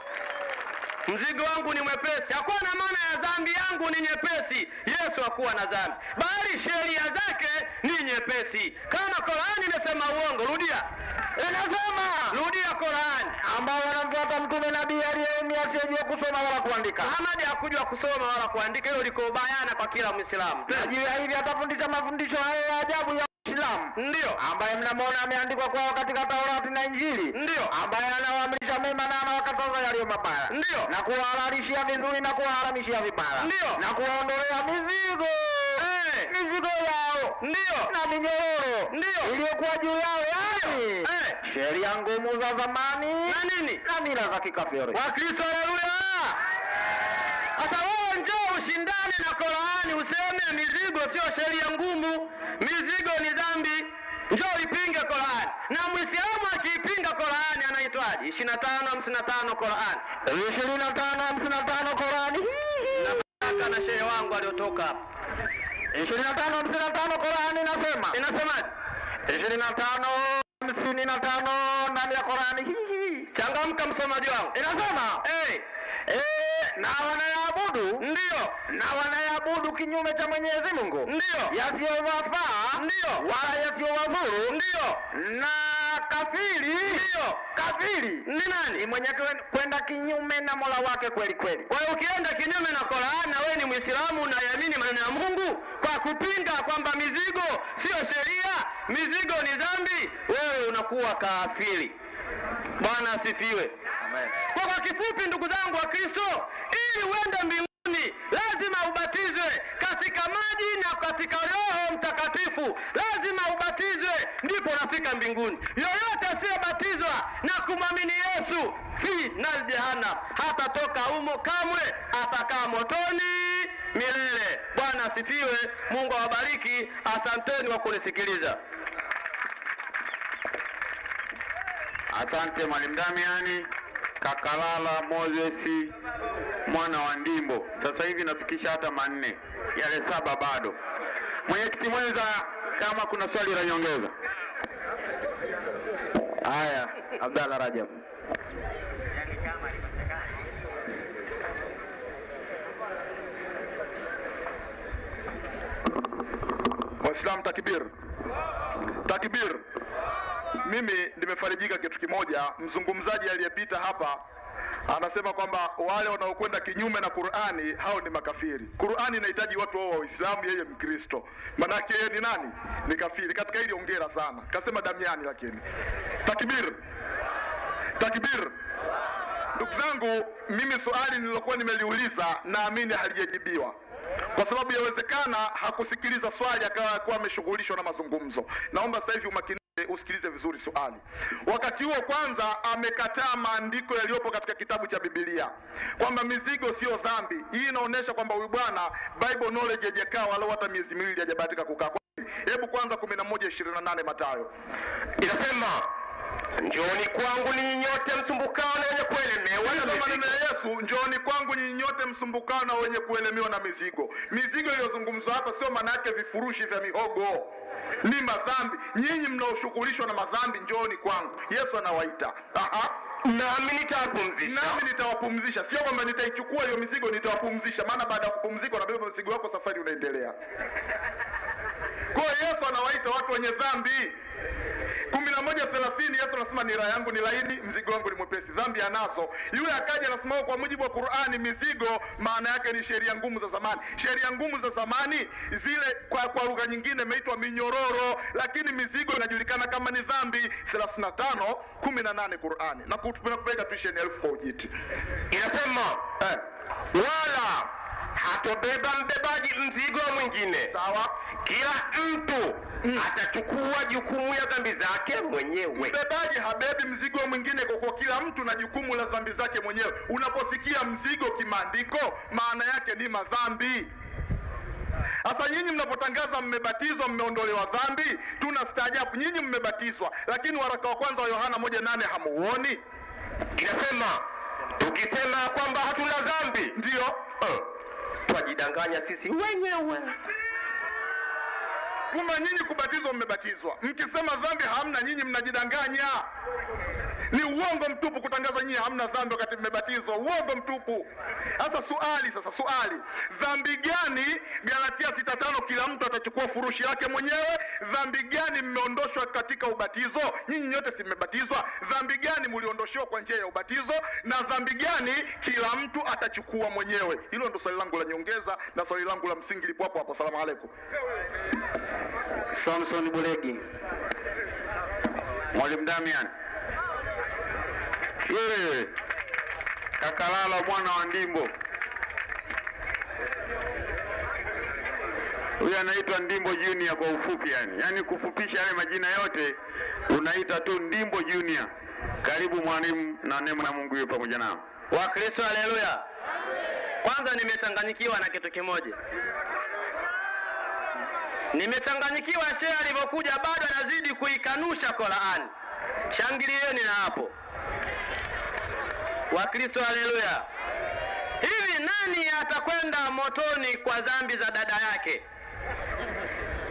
mzigo wangu ni mwepesi. Hakuwa na maana ya dhambi yangu ni nyepesi. Yesu hakuwa na dhambi, bali sheria zake ni nyepesi. Kama Qurani imesema uongo, rudia, inasema rudia Qurani. ambao wanamfuata mtume nabii aliyeumia asiyejua kusoma wala kuandika Muhammad hakujua kusoma wala kuandika, hilo liko bayana kwa kila Mwislamu. na juu ya hivi atafundisha mafundisho hayo ya ajabu ya Uislamu Ndio, ambaye mnamwona ameandikwa kwao katika Taurati na Injili. Ndio, ambaye anawaamrisha mema na anawakataza yaliyo mabaya. Ndio, na kuwahalalishia vizuri na kuwaharamishia vibaya. Ndio. na kuwaondolea mizigo. Eh. mizigo yao. Ndio, na minyororo. Ndio. iliyokuwa juu yao yani Eh. sheria ngumu za zamani. Na nini? na mila za kikafiri. Wakristo, haleluya! Sasa wewe njoo ushindane na Qurani, useme mizigo sio sheria ngumu, mizigo ni dhambi. Njoo ipinge Qurani, na Muislamu akiipinga Qurani anaitwaje? ishirini na tano hamsini na tano Qurani ishirini na tano hamsini na tano Korani Nataka na shehe wangu aliotoka hapa. ishirini na tano hamsini na tano Korani inasema. Hamsini na tano ndani ya Qur'ani. Changamka msomaji wangu, inasema? Hey, eh, na wanayaabudu? Ndio. Na wanayaabudu kinyume cha Mwenyezi Mungu? Ndio. Yasiyowafaa? Ndio. Wala yasiyowadhuru ndio. Na kafiri? Ndio. Kafiri? Ni nani? ni mwenye kwenda kinyume na mola wake kweli kweli. Kwa hiyo ukienda kinyume na Qur'an na wewe ni Muislamu unayamini maneno ya Mungu kwa kupinga kwamba mizigo sio sheria, mizigo ni dhambi, wewe unakuwa kafiri. Bwana asifiwe. Kwa kwa kifupi, ndugu zangu wa Kristo, ili uende mbinguni lazima ubatizwe katika maji na katika Roho Mtakatifu, lazima ubatizwe, ndipo unafika mbinguni. Yoyote asiyebatizwa na kumwamini Yesu fi na hata toka humo kamwe, atakaa motoni milele. Bwana asifiwe. Mungu awabariki. Asanteni kwa kunisikiliza. Asante mwalimu Damiani Kakalala Moses mwana wa Ndimbo. Sasa hivi nafikisha hata manne, yale saba bado. Mwenyekiti mwenza, kama kuna swali la nyongeza. haya Abdalla Rajab Waislamu takbir, takbir. Mimi nimefarijika kitu kimoja. Mzungumzaji aliyepita hapa anasema kwamba wale wanaokwenda kinyume na Qur'ani hao ni makafiri. Qur'ani inahitaji watu wao Waislamu, yeye Mkristo, manake yeye ni nani? Ni kafiri. Katika hili ongera sana, kasema Damiani. Lakini takbir, takbir. Ndugu zangu, mimi swali nililokuwa nimeliuliza naamini halijajibiwa kwa sababu yawezekana hakusikiliza swali akawa ameshughulishwa na mazungumzo. Naomba sasa hivi umakini usikilize vizuri swali. Wakati huo kwanza amekataa maandiko yaliyopo katika kitabu cha Biblia kwamba mizigo sio dhambi. Hii inaonyesha kwamba huyu bwana Bible knowledge hajakaa walau hata miezi miwili hajabahatika kukaa. Hebu kwanza kumi na moja ishirini na nane Mathayo inasema njooni kwangu ninyi nyote msumbukao na wenye kuelemewa na mizigo. ya Yesu, njooni kwangu ninyi nyote msumbukao na wenye kuelemewa na mizigo. Mizigo iliyozungumzwa hapa sio maana yake vifurushi vya mihogo, ni madhambi. Nyinyi mnaoshughulishwa na madhambi, njooni kwangu. Yesu anawaita. Aha. nami nitawapumzisha Nami nitawapumzisha, sio kwamba nitaichukua hiyo mizigo nitawapumzisha, maana baada ya kupumzika unabeba mzigo wako, safari unaendelea. Kwa hiyo Yesu anawaita watu wenye dhambi. Kumi na moja thelathini Yesu anasema nira yangu ni laini, mzigo wangu ni mwepesi. Dhambi anazo. Yule akaja anasema kwa mujibu wa Qur'ani, mizigo maana yake ni sheria ngumu za zamani. Sheria ngumu za zamani zile, kwa, kwa lugha nyingine imeitwa minyororo, lakini mizigo inajulikana kama ni dhambi. 35 18 Qur'ani na kupeleka tuition elfu kwa ujiti inasema eh. wala hatobeba mbebaji mzigo mwingine Sawa. kila mtu mm. atachukua jukumu ya dhambi zake mwenyewe Mbebaji habebi mzigo mwingine, kwa kuwa kila mtu na jukumu la dhambi zake mwenyewe. Unaposikia mzigo kimaandiko, maana yake ni madhambi. Sasa nyinyi mnapotangaza mmebatizwa, mmeondolewa dhambi, tunastaajabu. Nyinyi mmebatizwa, lakini waraka wa kwanza wa Yohana moja nane hamuoni? inasema tukisema kwamba hatuna dhambi Ndiyo eh, twajidanganya sisi wenyewe kumbe nyinyi kubatizwa, mmebatizwa. Mkisema dhambi hamna, nyinyi mnajidanganya. Ni uongo mtupu kutangaza nyinyi hamna dhambi wakati mmebatizwa, uongo mtupu. Sasa suali, sasa suali, dhambi gani? Galatia sita tano, kila mtu atachukua furushi yake mwenyewe. Dhambi gani mmeondoshwa katika ubatizo? Nyinyi nyote si mmebatizwa? Dhambi gani mliondoshewa kwa njia ya ubatizo, na dhambi gani kila mtu atachukua mwenyewe? Hilo ndo swali langu la nyongeza, na swali langu la msingi lipo hapo hapo. Salamu alaikum. Samson Bulegi. Mwalimu Damian yeye Kakalala mwana wa Ndimbo, huyu anaitwa Ndimbo Junior kwa ufupi, yani yani kufupisha yale majina yote unaita tu Ndimbo Junior. Karibu mwalimu, na neema na Mungu iwe pamoja nao. Wakristo, haleluya! Kwanza nimechanganyikiwa na kitu kimoja, nimechanganyikiwa shehe alivyokuja, bado anazidi kuikanusha Qur'an. Shangilieni na hapo, Wakristo, haleluya! Hivi nani atakwenda motoni kwa dhambi za dada yake?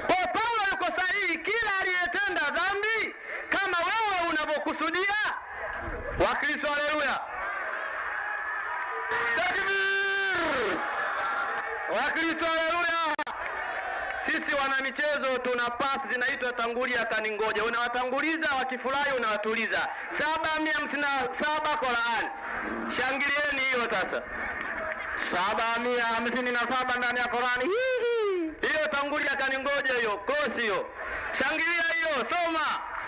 Kwa Paulo yuko sahihi, kila aliyetenda dhambi kama wewe unavyokusudia. Wakristo, haleluya! Takbir! Wakristo, haleluya! Sisi wana michezo tuna pasi zinaitwa tangulia kaningoja. Unawatanguliza wakifurahi, unawatuliza. saba mia hamsini na saba Qur'an. Shangilieni hiyo sasa, saba mia hamsini na saba ndani ya Qur'ani. Hiyo tangulia kaningoja, hiyo kosi hiyo. Shangilia hiyo, soma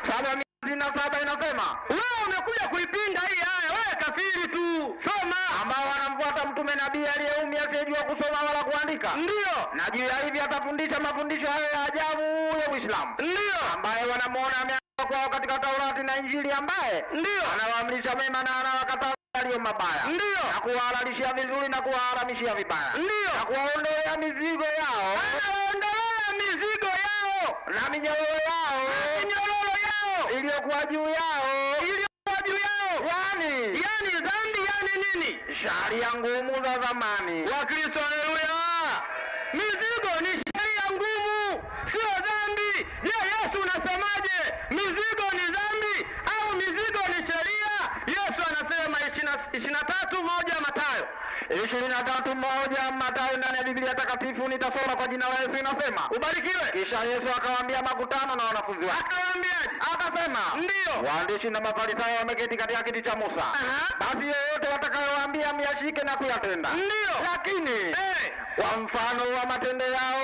saba mia hamsini na saba inasema. Wewe umekuja kuipinga hii aya, wewe kafiri tu. Soma ambao wanamfuata mtume nabii aliyeumi asiyejua kusoma wala kuandika, ndio, na juu ya hivi atafundisha mafundisho hayo ya ajabu ya Uislamu, ndio, ambaye wanamuona ameandikwa kwao katika Taurati na Injili, ambaye ndio, anawaamrisha mema na anawakataza yaliyo mabaya, ndio, na kuwahalalishia vizuri na kuwaharamishia vibaya, ndio. na kuwaondolea mizigo yao. Anaondolea mizigo yao. Na minyororo yao. Minyororo yao. Iliyokuwa juu yao, iliyokuwa juu yao, yani yani dhambi, yani nini? sharia ngumu za zamani. Wakristo, haleluya! Mizigo ni sheria ngumu, sio dhambi. Je, Yesu unasemaje? Mizigo ni dhambi au mizigo ni sheria? Yesu anasema ishirini na tatu moja Mathayo ishirini na tatu moja Mathayo ndani ya Biblia Takatifu, nitasoma kwa jina la Yesu, inasema ubarikiwe. kisha Yesu akawaambia makutano na wanafunzi wake, Akawaambiaje? akasema Ndiyo. waandishi na mafarisayo wameketi katika kiti cha Musa. Aha. Basi yoyote watakayowaambia myashike na kuyatenda, Ndiyo. lakini hey, kwa mfano wa matendo yao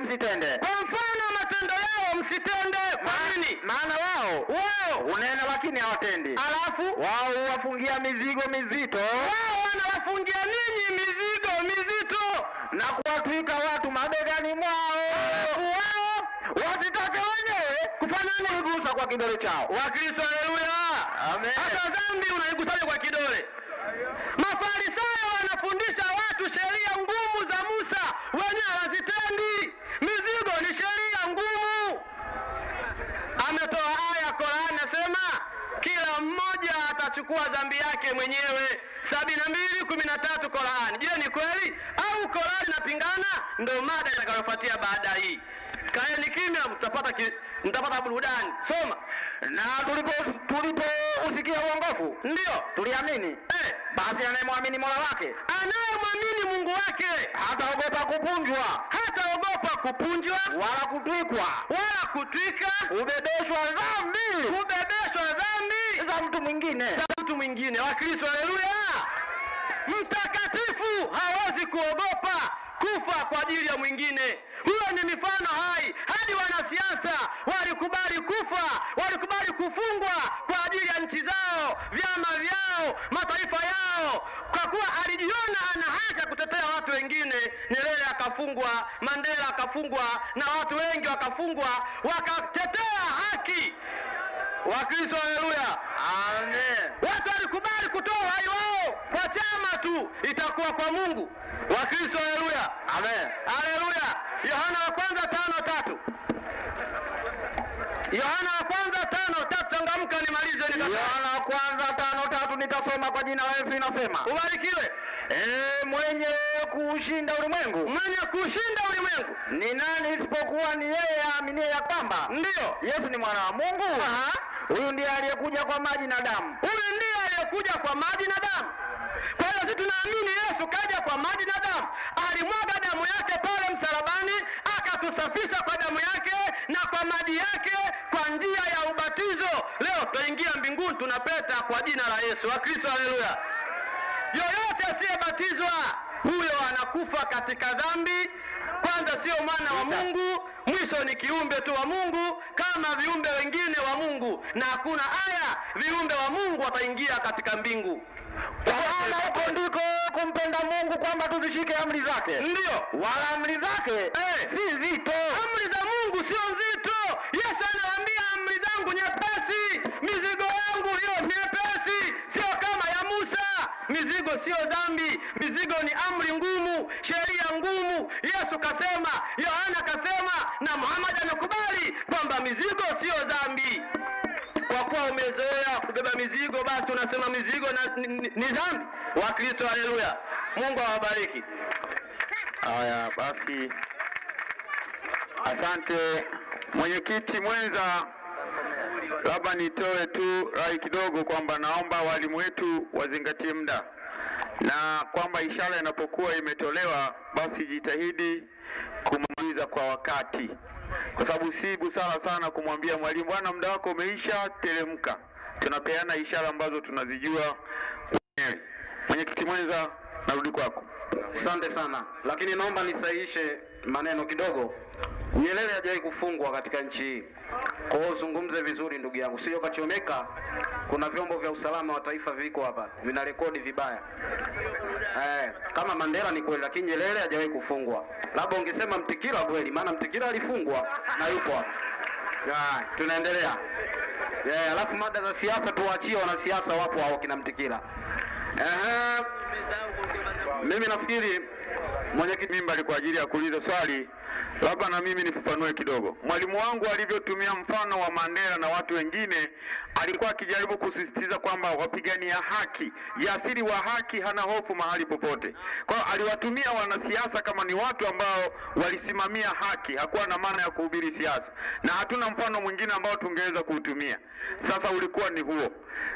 msitende, kwa mfano matendo yao msitende. Kwa nini? maana wao Wao unena lakini hawatendi. alafu Wao huwafungia mizigo mizito wao kuwafungia ninyi mizigo mizito na kuwatwika watu mabegani mwao, wasitake wenyewe kufanya kuigusa kwa kidole chao. Wakristo, haleluya! Hata dhambi unaigusaje kwa kidole? Mafarisayo wanafundisha watu sheria ngumu za Musa, wenyewe hawazitendi. Mizigo ni sheria ngumu. Ametoa aya Korani, nasema akachukua dhambi yake mwenyewe. Sabini na mbili kumi na tatu korani Je, ni kweli au korani napingana ndo mada itakayofuatia baada hii. Kaeni kimya, mtapata ki, mtapata burudani. Soma. na tulipo tulipousikia uongofu Ndio tuliamini. Eh, basi anayemwamini mola wake. Anayemwamini Mungu wake. Hataogopa kupunjwa. Hataogopa kupunjwa. Wala kutwikwa. Wala kutwika. Kubebeshwa dhambi kubebeshwa dhambi za mtu mwingine za mtu mwingine. Wakristo, haleluya! Mtakatifu hawezi kuogopa kufa kwa ajili ya mwingine. Huyo ni mifano hai. Hadi wanasiasa walikubali kufa, walikubali kufungwa kwa ajili ya nchi zao, vyama vyao, mataifa yao, kwa kuwa alijiona ana haki ya kutetea watu wengine. Nyerere akafungwa, Mandela akafungwa, na watu wengi wakafungwa, wakatetea haki. Wakristo, haleluya! amen. Watu walikubali kutoa uhai wao kwa chama tu, itakuwa kwa Mungu. Wakristo, haleluya, amen. Haleluya. Yohana wa kwanza tano tatu. Yohana wa kwanza tano tatu. Changamka nimalize yohana wa kwanza tano tatu nitasoma kwa jina la yesu inasema. Ubarikiwe e, mwenye kushinda ulimwengu mwenye kushinda ulimwengu. ni nani isipokuwa ni yeye aaminie ya kwamba Ndiyo, yesu ni mwana wa mungu Aha. huyu ndiye aliyekuja kwa maji na damu huyu ndiye aliyekuja kwa maji na damu. Kwa hiyo sisi tunaamini Yesu kaja kwa maji na damu, alimwaga damu yake pale msalabani, akatusafisha kwa damu yake na kwa maji yake kwa njia ya ubatizo. Leo tunaingia mbinguni, tunapeta kwa jina la Yesu. Wakristo, haleluya! Yoyote asiyebatizwa huyo anakufa katika dhambi. Kwanza sio mwana wa Mungu, mwisho ni kiumbe tu wa Mungu kama viumbe wengine wa Mungu, na hakuna aya viumbe wa Mungu wataingia katika mbingu. maana huko ndiko kumpenda mungu kwamba tuzishike amri zake ndio wala amri zake Eh. si nzito. amri za Mungu sio nzito. Yesu anawaambia amri zangu nyepesi, mizigo yangu hiyo nyepesi, sio kama ya Musa. Mizigo sio dhambi, mizigo ni amri ngumu, sheria ngumu. Yesu kasema, Yohana kasema, na Muhammad amekubali kwamba mizigo sio dhambi. Kwa kuwa umezoea kubeba mizigo, basi unasema mizigo na, ni, ni, ni dhambi. Wakristo, haleluya! Mungu awabariki. Haya basi, asante mwenyekiti mwenza. Labda nitoe tu rai kidogo kwamba naomba walimu wetu wazingatie muda na kwamba ishara inapokuwa imetolewa basi jitahidi kumaliza kwa wakati, kwa sababu si busara sana kumwambia mwalimu, bwana, muda wako umeisha, teremka. Tunapeana ishara ambazo tunazijua wenyewe. Mwenyekiti mwenza, narudi kwako. Asante sana, lakini naomba nisahihishe maneno kidogo. Nyerere hajawahi kufungwa katika nchi hii, kwa hiyo uzungumze vizuri ndugu yangu, sio kachomeka. Kuna vyombo vya usalama wa taifa viko hapa vinarekodi vibaya. Eh, kama Mandela ni kweli, lakini Nyerere hajawahi kufungwa. Labda ungesema Mtikila kweli, maana Mtikila alifungwa na yupo hapa. Yeah, tunaendelea. Yeah, alafu mada za siasa tuwaachie wanasiasa, wapo hao kina Mtikira. Ehe, mimi nafikiri mwenyekiti mimba kwa ajili ya kuuliza swali, labda na mimi nifafanue kidogo. Mwalimu wangu alivyotumia mfano wa Mandela na watu wengine, alikuwa akijaribu kusisitiza kwamba wapigania haki, jasiri wa haki hana hofu mahali popote. Kwa hiyo aliwatumia wanasiasa kama ni watu ambao walisimamia haki, hakuwa na maana ya kuhubiri siasa, na hatuna mfano mwingine ambao tungeweza kuutumia. Sasa ulikuwa ni huo.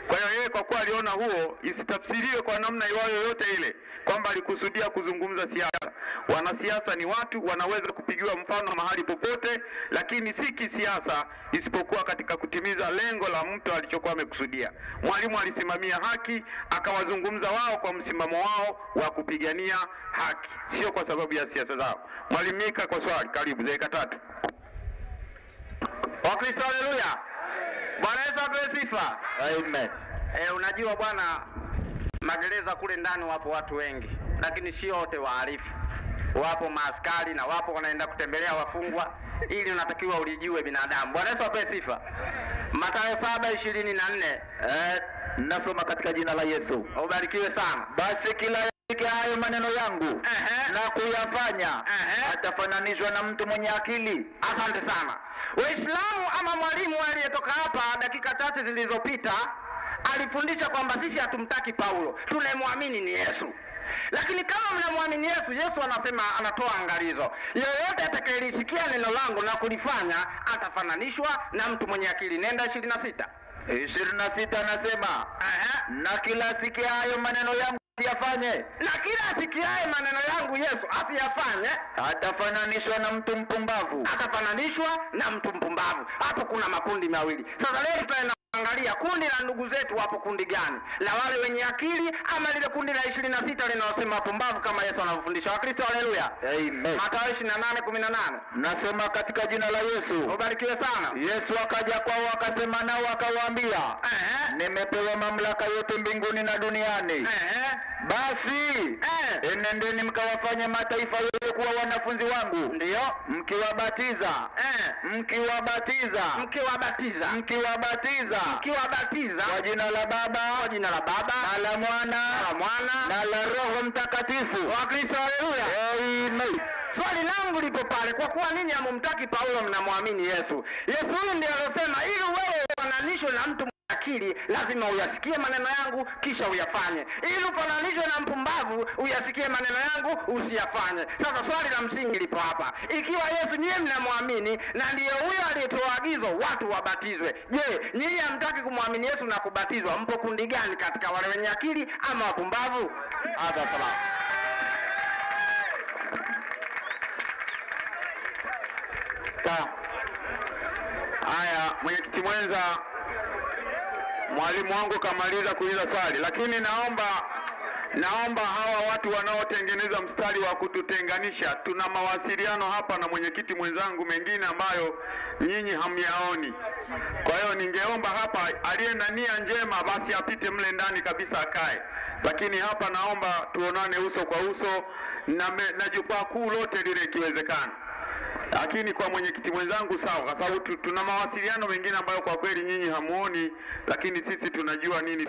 Kwa hiyo yeye kwa kuwa aliona huo, isitafsiriwe kwa namna iwayo yoyote ile kwamba alikusudia kuzungumza siasa. Wanasiasa ni watu, wanaweza kupigiwa mfano mahali popote, lakini si kisiasa, isipokuwa katika kutimiza lengo la mtu alichokuwa amekusudia. Mwalimu alisimamia haki, akawazungumza wao kwa msimamo wao wa kupigania haki, sio kwa sababu ya siasa zao. Mwalimu Mika, kwa swali, karibu dakika tatu. Wakristo, haleluya! Bwana Yesu apewe sifa. amen E, unajua bwana, magereza kule ndani wapo watu wengi, lakini sio wote wahalifu. Wapo maaskari na wapo wanaenda kutembelea wafungwa, ili unatakiwa ulijue binadamu. Bwana Yesu apewe sifa. Mathayo saba ishirini na nne eh, nasoma katika jina la yesu ubarikiwe sana. basi kila hayo maneno yangu uh -huh. na kuyafanya uh -huh. atafananishwa na mtu mwenye akili Asante sana Waislamu ama mwalimu aliyetoka hapa dakika chache zilizopita alifundisha kwamba sisi hatumtaki Paulo, tunayemwamini ni Yesu. Lakini kama mnamwamini Yesu, Yesu anasema, anatoa angalizo, yeyote atakayelisikia neno langu na kulifanya atafananishwa na mtu mwenye akili. Nenda ishirini na sita. ishirini na sita anasema na kila sikiayo maneno yangu asiyafanye Na kila asikiaye maneno yangu Yesu asiyafanye atafananishwa na mtu mpumbavu. atafananishwa na mtu mpumbavu. Hapo kuna makundi mawili. Sasa leo tutaenda kuangalia kundi la ndugu zetu, wapo kundi gani, la wale wenye akili ama lile kundi la ishirini na sita linalosema pumbavu kama Yesu anavyofundisha Wakristo. Haleluya! Amen. Mathayo ishirini na nane kumi na nane. nasema katika jina la Yesu. Ubarikiwe sana. Yesu akaja kwao akasema nao akawaambia, nimepewa mamlaka yote mbinguni na duniani. ehe, Basi eh, enendeni mkawafanye mataifa yote kuwa wanafunzi wangu, ndio. Mkiwabatiza. Eh, mkiwabatiza. Mkiwabatiza, mkiwabatiza. Mkiwabatiza. Kwa jina la Baba. Kwa jina la Baba. Na la Mwana. Na Mwana. Na la Roho Mtakatifu. Wakristo. Haleluya. Amen. Swali langu lipo pale, kwa kuwa ninyi hamumtaki Paulo, mnamwamini Yesu. Yesu huyu ndiye alosema, ili wewe ufananishwe na mtu akili, lazima uyasikie maneno yangu kisha uyafanye. Ili ufananishwe na mpumbavu, uyasikie maneno yangu usiyafanye. Sasa swali la msingi lipo hapa, ikiwa Yesu nyiye mnamwamini na ndiye huyo aliyetoa agizo watu wabatizwe, je, nyinyi hamtaki kumwamini Yesu na kubatizwa? Mpo kundi gani, katika wale wenye akili ama wapumbavu? Hata. Haya, mwenyekiti mwenza, mwalimu wangu kamaliza kuuliza swali, lakini naomba naomba hawa watu wanaotengeneza mstari wa kututenganisha, tuna mawasiliano hapa na mwenyekiti mwenzangu mengine ambayo nyinyi hamyaoni. Kwa hiyo ningeomba hapa, aliye na nia njema basi apite mle ndani kabisa akae, lakini hapa naomba tuonane uso kwa uso na, na jukwaa kuu lote lile ikiwezekana lakini kwa mwenyekiti mwenzangu sawa, kwa sababu tuna mawasiliano mengine ambayo kwa kweli nyinyi hamuoni, lakini sisi tunajua nini.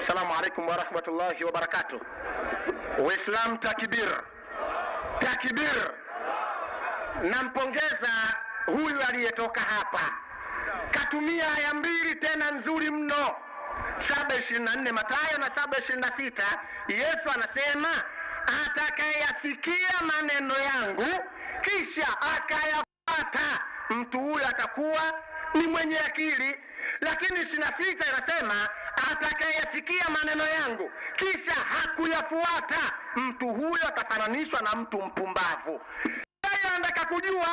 Assalamu alaikum warahmatullahi wabarakatuh. Uislam takbir, takbir. Nampongeza huyu aliyetoka hapa, katumia aya mbili tena nzuri mno, saba ishirini na nne Mathayo na saba ishirini na sita Yesu anasema atakayasikia maneno yangu kisha akayafuata, mtu huyo atakuwa ni mwenye akili. Lakini ishirini na sita inasema atakayasikia maneno yangu kisha hakuyafuata, mtu huyo atafananishwa na mtu mpumbavu. Yeye anataka kujua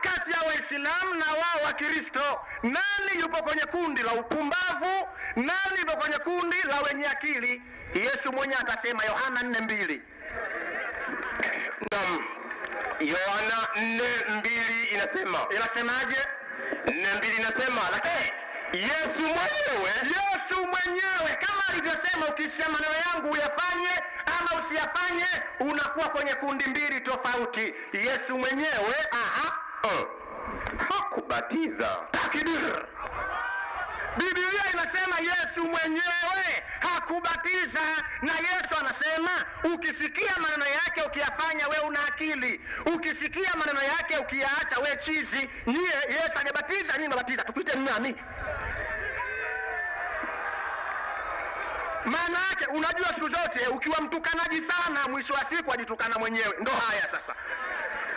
kati ya Waislamu na wao wa Kristo, nani yupo kwenye kundi la upumbavu, nani yupo kwenye kundi la wenye akili? Yesu mwenyewe akasema Yohana nne mbili. Naam, Yohana nne mbili inasema, inasemaje? Nne mbili inasema, lakini Yesu mwenyewe, Yesu mwenyewe kama alivyosema, ukisema maneno yangu uyafanye ama usiyafanye, unakuwa kwenye kundi mbili tofauti. Yesu mwenyewe aha, hakubatiza. Biblia inasema Yesu mwenyewe hakubatiza, na Yesu anasema ukisikia maneno yake ukiyafanya, we una akili. Ukisikia maneno yake ukiyaacha, we chizi. Nyie Yesu hajabatiza, nyinyi mnabatiza, tupite nani? Maana yake unajua, siku zote ukiwa mtukanaji sana, mwisho wa siku ajitukana mwenyewe. Ndo haya sasa.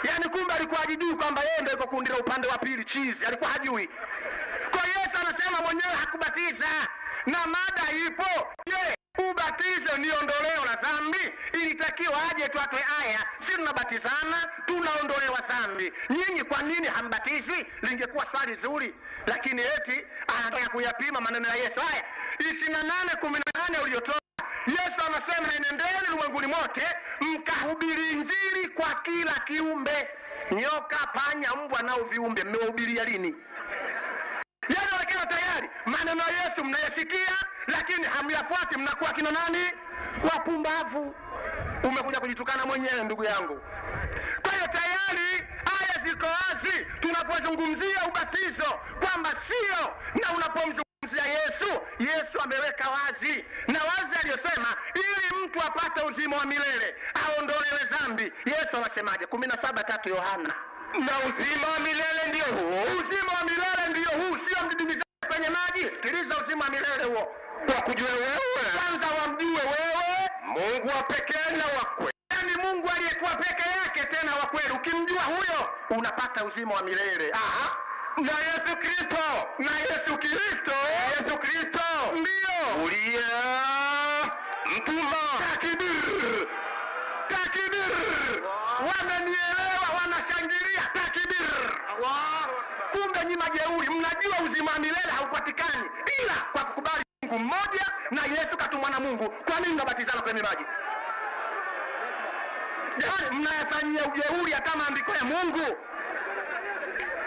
Yaani kumbe alikuwa hajijui kwamba yeye ndio iko kundi la upande wa pili, chizi, alikuwa hajui. Kwa Yesu anasema mwenyewe hakubatiza, na mada ipo. Je, ubatizo ni ondoleo la dhambi? Ilitakiwa aje tu atoe aya, si tunabatizana tunaondolewa dhambi. Nyinyi kwa nini hambatizi? Lingekuwa swali zuri, lakini eti anataka kuyapima maneno ya Yesu. Haya, ishirini na nane kumi na nane Yesu anasema enendeni ulimwenguni mote mkahubiri injili kwa kila kiumbe, nyoka, panya, mbwa nao viumbe. Mmewahubiria lini? yanaonekana tayari maneno ya Yesu mnayasikia, lakini hamyafuati, mnakuwa kina nani? Wapumbavu. Umekuja kujitukana mwenyewe, ndugu yangu. Kwa hiyo tayari ziko wazi tunapozungumzia ubatizo kwamba sio, na unapomzungumzia Yesu, Yesu ameweka wazi. Na wazi aliyosema, ili mtu apate uzima wa milele aondolewe dhambi. Yesu anasemaje? kumi na saba tatu yohana. Na uzima wa milele ndio huo. Uzima wa milele ndio huu sio mdidimiza kwenye maji. Sikiliza uzima wa milele huo. Kwa kujua wewe. Kwanza wamjue wewe. Mungu wa pekee na wa yaani mungu aliyekuwa peke yake tena wa kweli ukimjua huyo unapata uzima wa milele. Aha. na yesu kristo. Na yesu kristo. Yesu kristo. Ndio. Uliye mtuma takibir. Takibir. Wamenielewa wanashangilia. Takibir. Kumbe nyi majeuri. Mnajua uzima wa milele haupatikani ila kwa kukubali mungu mmoja na yesu katumwa na mungu. Kwa nini mnabatizana kwenye maji jamani mnayafanyia ujeuri hata maandiko ya mungu.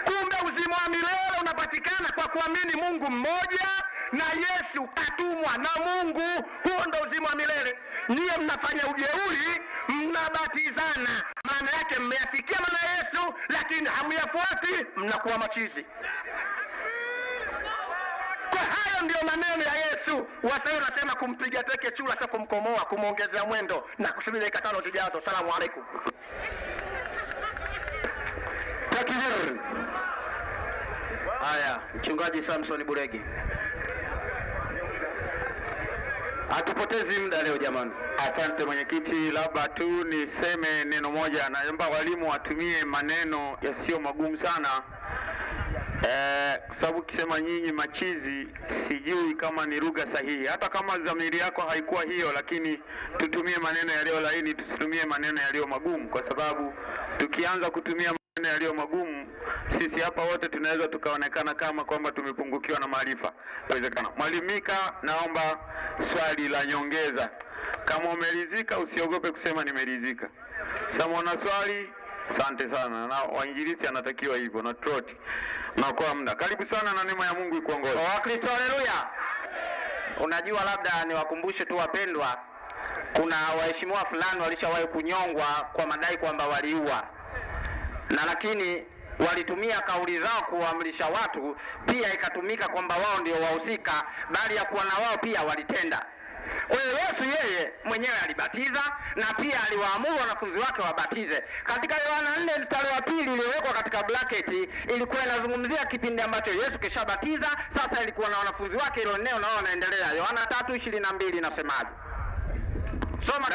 Kumbe uzima wa milele unapatikana kwa kuamini mungu mmoja na yesu katumwa na mungu. Huo ndo uzima wa milele. Niye mnafanya ujeuri mnabatizana. Maana yake mmeyafikia maana yesu lakini hamyafuati mnakuwa machizi kwa hayo ndiyo maneno ya yesu. Wasee unasema kumpiga teke chula sio kumkomoa kumwongezea mwendo. Na kusubiri dakika tano zijazo. Salamu alaikum takbir haya mchungaji samson buregi. Hatupotezi muda leo jamani. Asante mwenyekiti, labda tu niseme neno moja. Naomba walimu watumie maneno yasiyo magumu sana eh, sababu ukisema nyinyi machizi, sijui kama ni lugha sahihi. Hata kama dhamiri yako haikuwa hiyo, lakini tutumie maneno yaliyo laini, tusitumie maneno yaliyo magumu, kwa sababu tukianza kutumia maneno yaliyo magumu, sisi hapa wote tunaweza tukaonekana kama kwamba tumepungukiwa na maarifa. Inawezekana. Mwalimu Mika, naomba swali la nyongeza. Kama umeridhika usiogope kusema nimeridhika. Sasa una swali, asante sana. Na wainjilisti anatakiwa hivyo na troti. Naokoa muda. Karibu sana na neema ya Mungu ikuongoze. wakristo haleluya unajua labda niwakumbushe tu wapendwa kuna waheshimiwa fulani walishawahi kunyongwa kwa madai kwamba waliua na lakini walitumia kauli zao kuamrisha watu pia ikatumika kwamba wao ndio wahusika bali ya kuwa na wao pia walitenda kwa hiyo yesu yeye mwenyewe alibatiza na pia aliwaamuru wanafunzi wake wabatize. Katika yohana nne mstari wa pili iliyowekwa katika braketi ilikuwa inazungumzia kipindi ambacho yesu kishabatiza. Sasa ilikuwa na wanafunzi wake ilo eneo nao wanaendelea. Yohana tatu ishirini na mbili inasemaje soma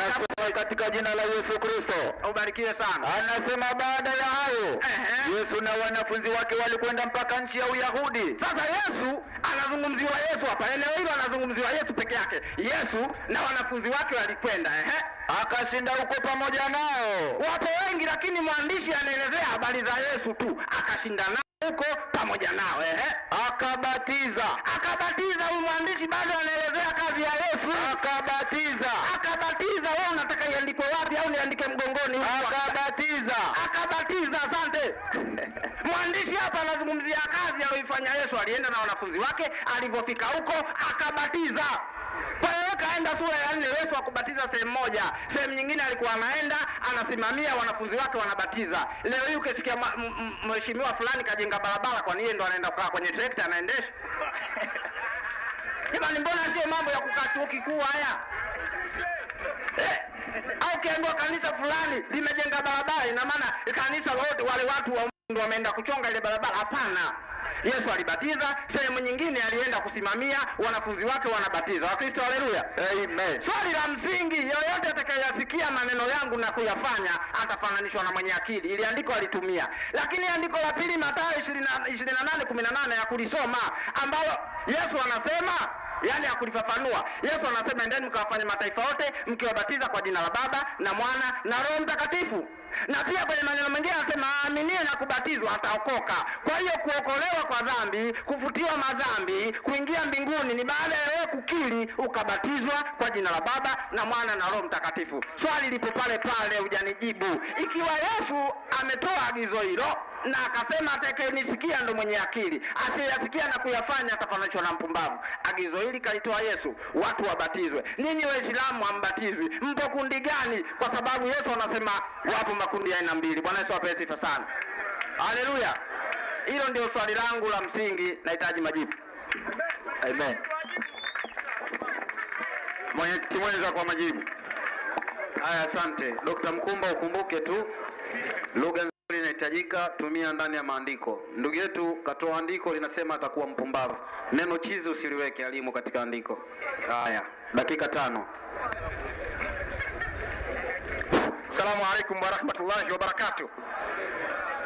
katika jina la Yesu Kristo. ubarikiwe sana Anasema baada ya hayo uh-huh. Yesu na wanafunzi wake walikwenda mpaka nchi ya Uyahudi. sasa yesu anazungumziwa yesu hapa eneo hilo anazungumziwa yesu peke yake yesu na wanafunzi wake walikwenda ehe Akashinda huko pamoja nao. wapo wengi lakini mwandishi anaelezea habari za yesu tu akashinda nao huko pamoja nao ehe Akabatiza. akabatiza huyu mwandishi bado anaelezea kazi ya yesu Akabatiza. akabatiza wewe unataka iandikwe wapi au niandike mgongoni? Akabatiza. akabatiza asante mwandishi hapa anazungumzia kazi aliyoifanya yesu alienda na wanafunzi wake alivyofika huko akabatiza kwa hiyo kaenda sura ya nne yesu akubatiza sehemu moja. Sehemu nyingine alikuwa anaenda anasimamia wanafunzi wake wanabatiza. Leo hii ukisikia mheshimiwa fulani kajenga barabara kwani yeye ndo anaenda kukaa kwenye trekta anaendesha? Jamani mbona sio mambo ya kukaa chuo kikuu haya? Eh, au ukiambiwa kanisa fulani limejenga barabara ina maana kanisa lote wale watu wameenda kuchonga ile barabara? Hapana yesu alibatiza sehemu nyingine alienda kusimamia wanafunzi wake wanabatiza. Wakristo haleluya. Amen. swali la msingi yoyote atakayeyasikia maneno yangu na kuyafanya atafananishwa na mwenye akili. Ili andiko alitumia. Lakini andiko la pili matayo ishirini na nane kumi na nane ya kulisoma ambalo yesu anasema yaani akulifafanua yesu anasema endeni mkawafanye mataifa yote mkiwabatiza kwa jina la baba na mwana na roho mtakatifu na pia kwenye maneno mengine anasema aaminie na kubatizwa ataokoka. Kwa hiyo kuokolewa kwa dhambi kufutiwa madhambi kuingia mbinguni ni baada ya wewe kukiri ukabatizwa kwa jina la baba na mwana na roho mtakatifu. Swali lipo pale pale hujanijibu. Ikiwa yesu ametoa agizo hilo na akasema atakayenisikia ndo mwenye akili. Asiyasikia na kuyafanya atafananishwa na mpumbavu. Agizo hili kalitoa yesu watu wabatizwe. Ninyi waislamu hambatizwi. Mpo kundi gani? Kwa sababu yesu anasema wapo makundi aina mbili. Bwana yesu apewe sifa sana. Haleluya. Hilo ndio swali langu la msingi. Nahitaji majibu. Amen. Mwenyekiti mwenza kwa majibu. Haya, asante. Dr. Mkumba, ukumbuke tu lugha inahitajika, tumia ndani ya maandiko. Ndugu yetu katoa andiko linasema atakuwa mpumbavu. Neno chizi usiliweke alimu katika andiko. Haya, dakika tano. Salamu alaikum warahmatullahi wabarakatuh.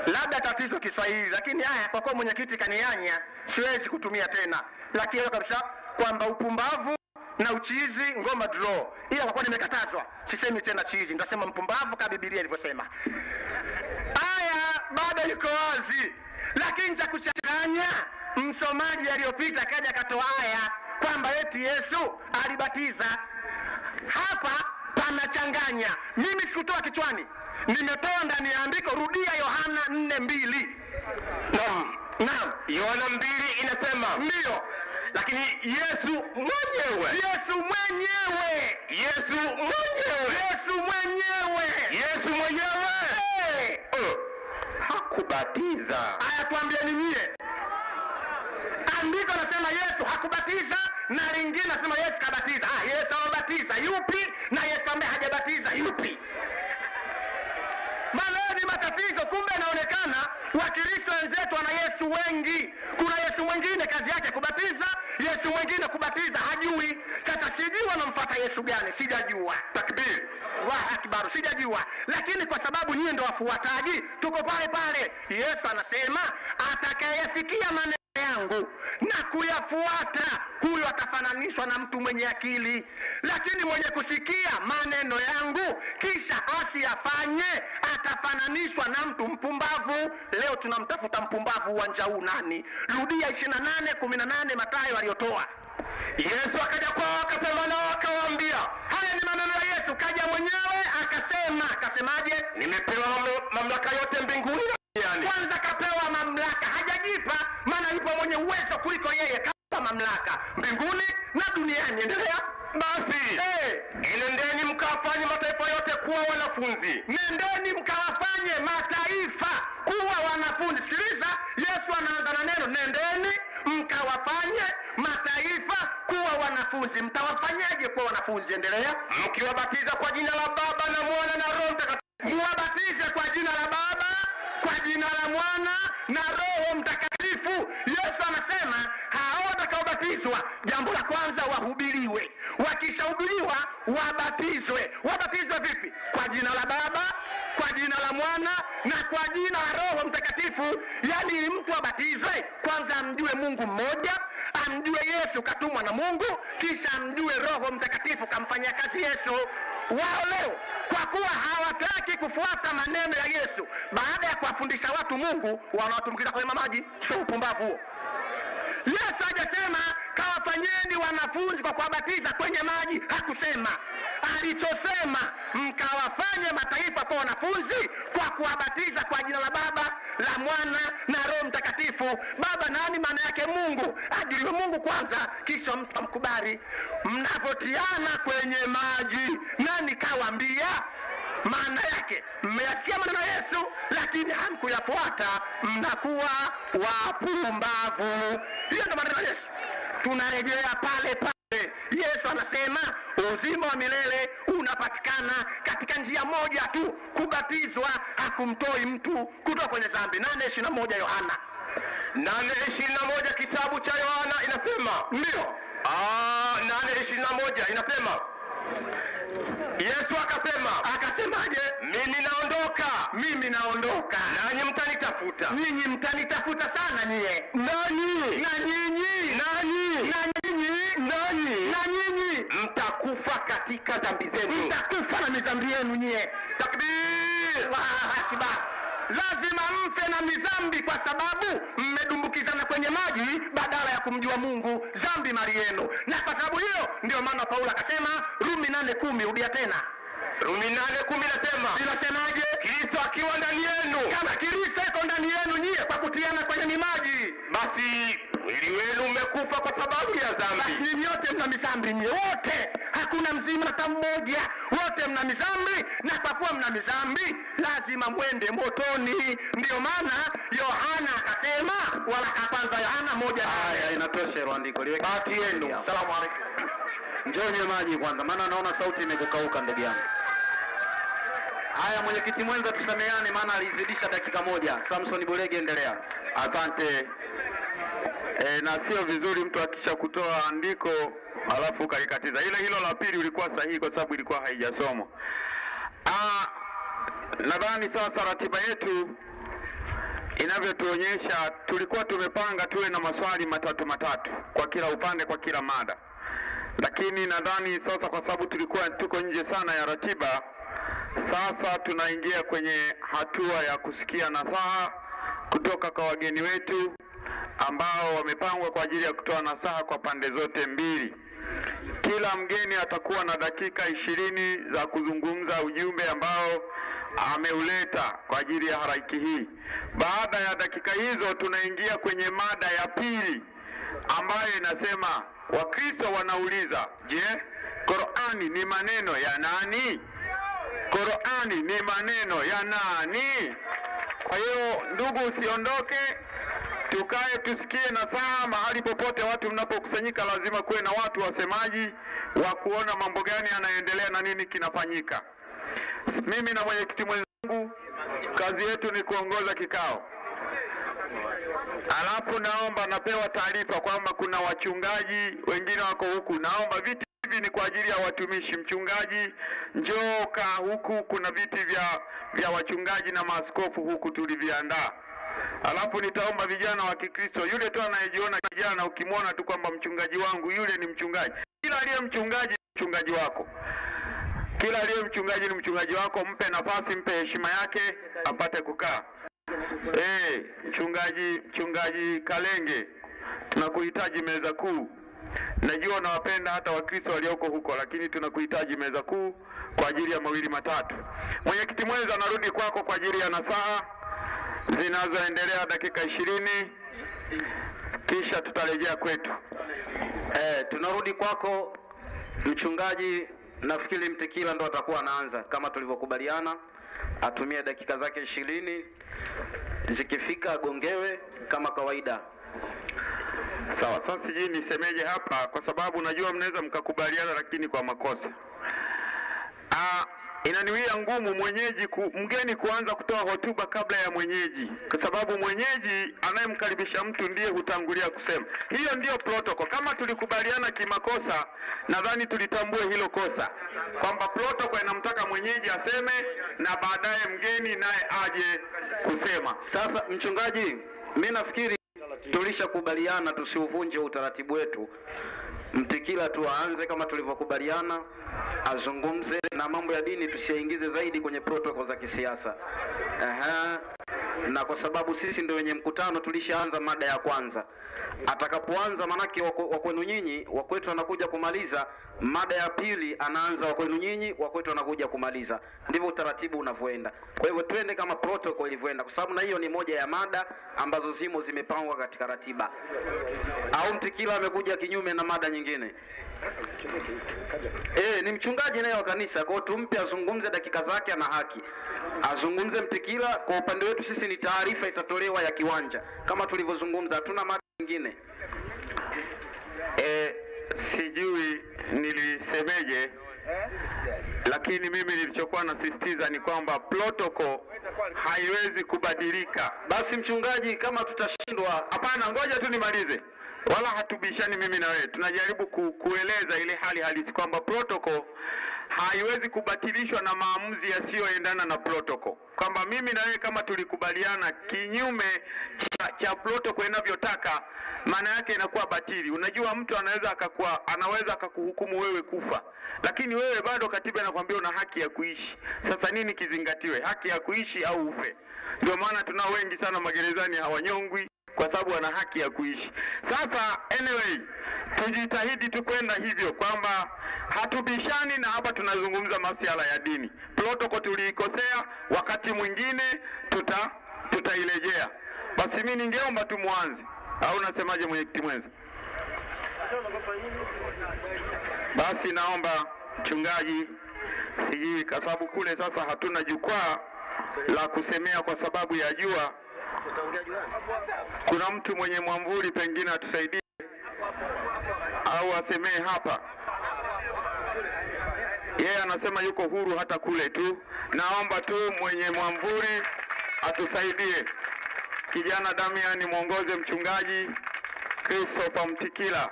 Labda tatizo Kiswahili, lakini haya kwa kuwa mwenyekiti kanianya, siwezi kutumia tena, lakini kabisa kwamba upumbavu na uchizi ngoma draw, ila kwa kuwa nimekatazwa, sisemi tena chizi, nitasema mpumbavu kama Biblia ilivyosema. Bado yuko wazi, lakini cha kuchanganya, msomaji aliyopita kaja akatoa aya kwamba eti Yesu alibatiza. Hapa panachanganya. Mimi sikutoa kichwani, nimetoa ndani ya andiko. Rudia Yohana nne mbili. Naam, naam, Yohana mbili inasema ndio, lakini Yesu mwenyewe, Yesu mwenyewe, Yesu mwenyewe, Yesu mwenyewe, Yesu mwenyewe. Hey! uh. Hakubatiza. Aya, tuambieni nyie andiko nasema Yesu hakubatiza na lingine nasema Yesu kabatiza. Ah, Yesu amebatiza yupi na Yesu ambaye hajabatiza yupi? Ni matatizo. Kumbe inaonekana Wakristo wenzetu wana Yesu wengi. Kuna Yesu mwingine kazi yake kubatiza, Yesu mwingine kubatiza hajui. Sasa sijui wanamfuata Yesu gani, sijajua. Takbir, Allahu akbar, sijajua. Lakini kwa sababu nyinyi ndio wafuataji, tuko pale pale. Yesu anasema atakayesikia maneno yangu na kuyafuata huyo atafananishwa na mtu mwenye akili, lakini mwenye kusikia maneno yangu kisha asiyafanye atafananishwa na mtu mpumbavu. Leo tunamtafuta mpumbavu uwanja huu nani? Rudia 28 18 Mathayo aliyotoa Yesu akaja kwao akasema nao akawaambia, haya ni maneno ya Yesu. Kaja mwenyewe akasema, akasemaje? Nimepewa mamlaka yote mbinguni na duniani. Kwanza kapewa mamlaka, hajajipa, maana yupo mwenye uwezo kuliko yeye. Kapewa mamlaka mbinguni na duniani. Endelea basi. Hey, enendeni mkawafanye mataifa yote kuwa wanafunzi. Nendeni mkawafanye mataifa kuwa wanafunzi. Sikiliza, Yesu anaanza na neno nendeni mkawafanye mataifa kuwa wanafunzi. Mtawafanyaje kuwa wanafunzi? Endelea. Mkiwabatiza kwa jina la Baba na Mwana na Roho Mtakatifu. Muwabatize kwa jina la Baba, kwa jina la Mwana na Roho Mtakatifu. Yesu anasema hao watakaobatizwa, jambo la kwanza wahubiriwe, wakishahubiriwa wabatizwe. Wabatizwe vipi? Kwa jina la Baba, kwa jina la Mwana na kwa jina la Roho Mtakatifu. yani ili mtu abatizwe, kwanza amjue Mungu mmoja, amjue Yesu katumwa na Mungu, kisha amjue Roho Mtakatifu kamfanyia kazi Yesu. Wao leo kwa kuwa hawataki kufuata maneno ya Yesu, baada ya kuwafundisha watu Mungu, wanawatumbukiza kwenye maji. Sio upumbavu huo? Yesu hajasema kawafanyeni wanafunzi kwa kuwabatiza kwenye maji, hakusema. Alichosema mkawafanye mataifa kwa wanafunzi kwa kuwabatiza kwa jina la Baba, la Mwana na Roho Mtakatifu. Baba nani? Maana yake Mungu. Ajiliwe Mungu kwanza, kisha mtu amkubali. Mnapotiana kwenye maji, nani kawambia? Maana yake mmeyasikia maneno ya Yesu lakini hamkuyafuata, mnakuwa wapumbavu. Hiyo ndio maneno ya Yesu. Tunarejea pale pale, Yesu anasema uzima wa milele unapatikana katika njia moja tu, kubatizwa. Hakumtoi mtu kutoka kwenye dhambi. nane ishirini na moja Yohana nane ishirini na moja kitabu cha Yohana inasema ndio. Ah, nane ishirini na moja inasema Yesu akasema, akasemaje? Mimi naondoka, mimi naondoka, nanyi mtanitafuta, ninyi mtanitafuta sana nyie. Nani? Na nyinyi, nani? Na nyinyi, nani? Na nyinyi mtakufa katika dhambi zenu, mtakufa na midhambi yenu nyie. Takbir! Allahu akbar! lazima mfe na midhambi kwa sababu mmedumbukizana kwenye maji kumjua Mungu. Dhambi mali yenu, na kwa sababu hiyo ndio maana Paulo akasema Rumi nane kumi. Rudia tena Rumi nane kumi nasema, inasemaje? Kristo akiwa ndani yenu, kama Kristo iko ndani yenu nyie kwa kutiana kwenye mimaji, basi mwili wenu umekufa kwa sababu ya dhambi. Basi nyote mna mizambi nyie wote, hakuna mzima hata mmoja, wote mna mizambi na kwa kuwa mna mizambi lazima mwende motoni. ndio maana Yohana akasema, wala wa kwanza Yohana moja Haya, inatosha hilo andiko. Liweke bahati yenu. Salamu alaykum. Njoo maji kwanza, maana naona sauti imekukauka ndugu yangu. Haya, mwenyekiti mwenza, tusameane, maana alizidisha dakika moja. Samson Bulege, endelea. Asante. E, na sio vizuri mtu akisha kutoa andiko alafu ukalikatiza. Ile hilo la pili ulikuwa sahihi kwa sababu ilikuwa haijasomwa. Ah, nadhani sasa ratiba yetu inavyotuonyesha tulikuwa tumepanga tuwe na maswali matatu matatu kwa kila upande kwa kila mada, lakini nadhani sasa kwa sababu tulikuwa tuko nje sana ya ratiba, sasa tunaingia kwenye hatua ya kusikia nasaha kutoka kwa wageni wetu ambao wamepangwa kwa ajili ya kutoa nasaha kwa pande zote mbili. Kila mgeni atakuwa na dakika ishirini za kuzungumza ujumbe ambao ameuleta kwa ajili ya haraki hii. Baada ya dakika hizo, tunaingia kwenye mada ya pili ambayo inasema, Wakristo wanauliza, je, Qur'ani ni maneno ya nani? Qur'ani ni maneno ya nani? Kwa hiyo ndugu, usiondoke, tukae tusikie nasaha. Mahali popote watu mnapokusanyika, lazima kuwe na watu wasemaji wa kuona mambo gani yanaendelea na nini kinafanyika. Mimi na mwenyekiti mwenzangu, kazi yetu ni kuongoza kikao. Alafu naomba, napewa taarifa kwamba kuna wachungaji wengine wako huku. Naomba viti hivi ni kwa ajili ya watumishi. Mchungaji, njoo kaa huku, kuna viti vya vya wachungaji na maaskofu huku tuliviandaa. Alafu nitaomba vijana wa Kikristo, yule tu anayejiona kijana, ukimwona tu kwamba mchungaji wangu yule ni mchungaji. Kila aliye mchungaji mchungaji wako, kila aliye mchungaji ni mchungaji wako. Mpe nafasi, mpe heshima yake, apate kukaa. Eh, mchungaji mchungaji Kalenge, tunakuhitaji meza kuu. Najua unawapenda hata Wakristo walioko huko, lakini tunakuhitaji meza kuu kwa ajili ya mawili matatu. Mwenyekiti mwenza, narudi kwako kwa ajili ya nasaha zinazoendelea dakika ishirini, kisha tutarejea kwetu. Eh, tunarudi kwako mchungaji. Nafikiri Mtikila ndo atakuwa anaanza kama tulivyokubaliana, atumie dakika zake ishirini, zikifika agongewe kama kawaida. Sawa, sasa sijui nisemeje hapa, kwa sababu najua mnaweza mkakubaliana, lakini kwa makosa. Ah, inaniwia ngumu mwenyeji ku, mgeni kuanza kutoa hotuba kabla ya mwenyeji, kwa sababu mwenyeji anayemkaribisha mtu ndiye hutangulia kusema. Hiyo ndiyo protocol. Kama tulikubaliana kimakosa, nadhani tulitambue hilo kosa, kwamba protocol inamtaka mwenyeji aseme na baadaye mgeni naye aje kusema. Sasa mchungaji, mimi nafikiri tulishakubaliana tusiuvunje utaratibu wetu. Mtikila tu aanze kama tulivyokubaliana, azungumze na mambo ya dini, tusiyaingize zaidi kwenye protocol za kisiasa. Aha. Na kwa sababu sisi ndio wenye mkutano, tulishaanza mada ya kwanza. Atakapoanza manake wa kwenu nyinyi, wa kwetu anakuja kumaliza mada ya pili, anaanza wa kwenu nyinyi, wa kwetu anakuja kumaliza. Ndivyo utaratibu unavyoenda. Kwa hivyo twende kama protocol ilivyoenda, kwa sababu na hiyo ni moja ya mada ambazo zimo zimepangwa katika ratiba. Au Mtikila amekuja kinyume na mada nyingine? Eh, ni mchungaji naye wa kanisa, kwa tumpe azungumze dakika zake, ana haki azungumze. Mtikila, kwa upande wetu sisi ni taarifa itatolewa ya kiwanja kama tulivyozungumza, hatuna mada nyingine. E, sijui nilisemeje, lakini mimi nilichokuwa nasisitiza ni kwamba protocol haiwezi kubadilika. Basi mchungaji, kama tutashindwa Hapana, ngoja tu nimalize. Wala hatubishani mimi na wewe, tunajaribu ku, kueleza ile hali halisi kwamba protocol haiwezi kubatilishwa na maamuzi yasiyoendana na protocol, kwamba mimi na wewe kama tulikubaliana kinyume cha, cha protocol inavyotaka, maana yake inakuwa batili. Unajua, mtu anaweza akakuwa anaweza akakuhukumu wewe kufa, lakini wewe bado katiba inakwambia una haki ya kuishi. Sasa nini kizingatiwe, haki ya kuishi au ufe? Ndio maana tunao wengi sana magerezani hawanyongwi kwa sababu wana haki ya kuishi. Sasa anyway, tujitahidi tu kwenda hivyo kwamba hatubishani na hapa tunazungumza masuala ya dini. Protocol tuliikosea, wakati mwingine tuta tutairejea. Basi mimi ningeomba tu mwanze, au unasemaje mwenyekiti mwenza? Basi naomba mchungaji, sijui kwa sababu kule sasa hatuna jukwaa la kusemea kwa sababu ya jua. Kuna mtu mwenye mwamvuli pengine atusaidie au asemee hapa. Yeye anasema yuko huru hata kule tu, naomba tu mwenye mwamvuli atusaidie. Kijana Damian mwongoze mchungaji Christopher Mtikila.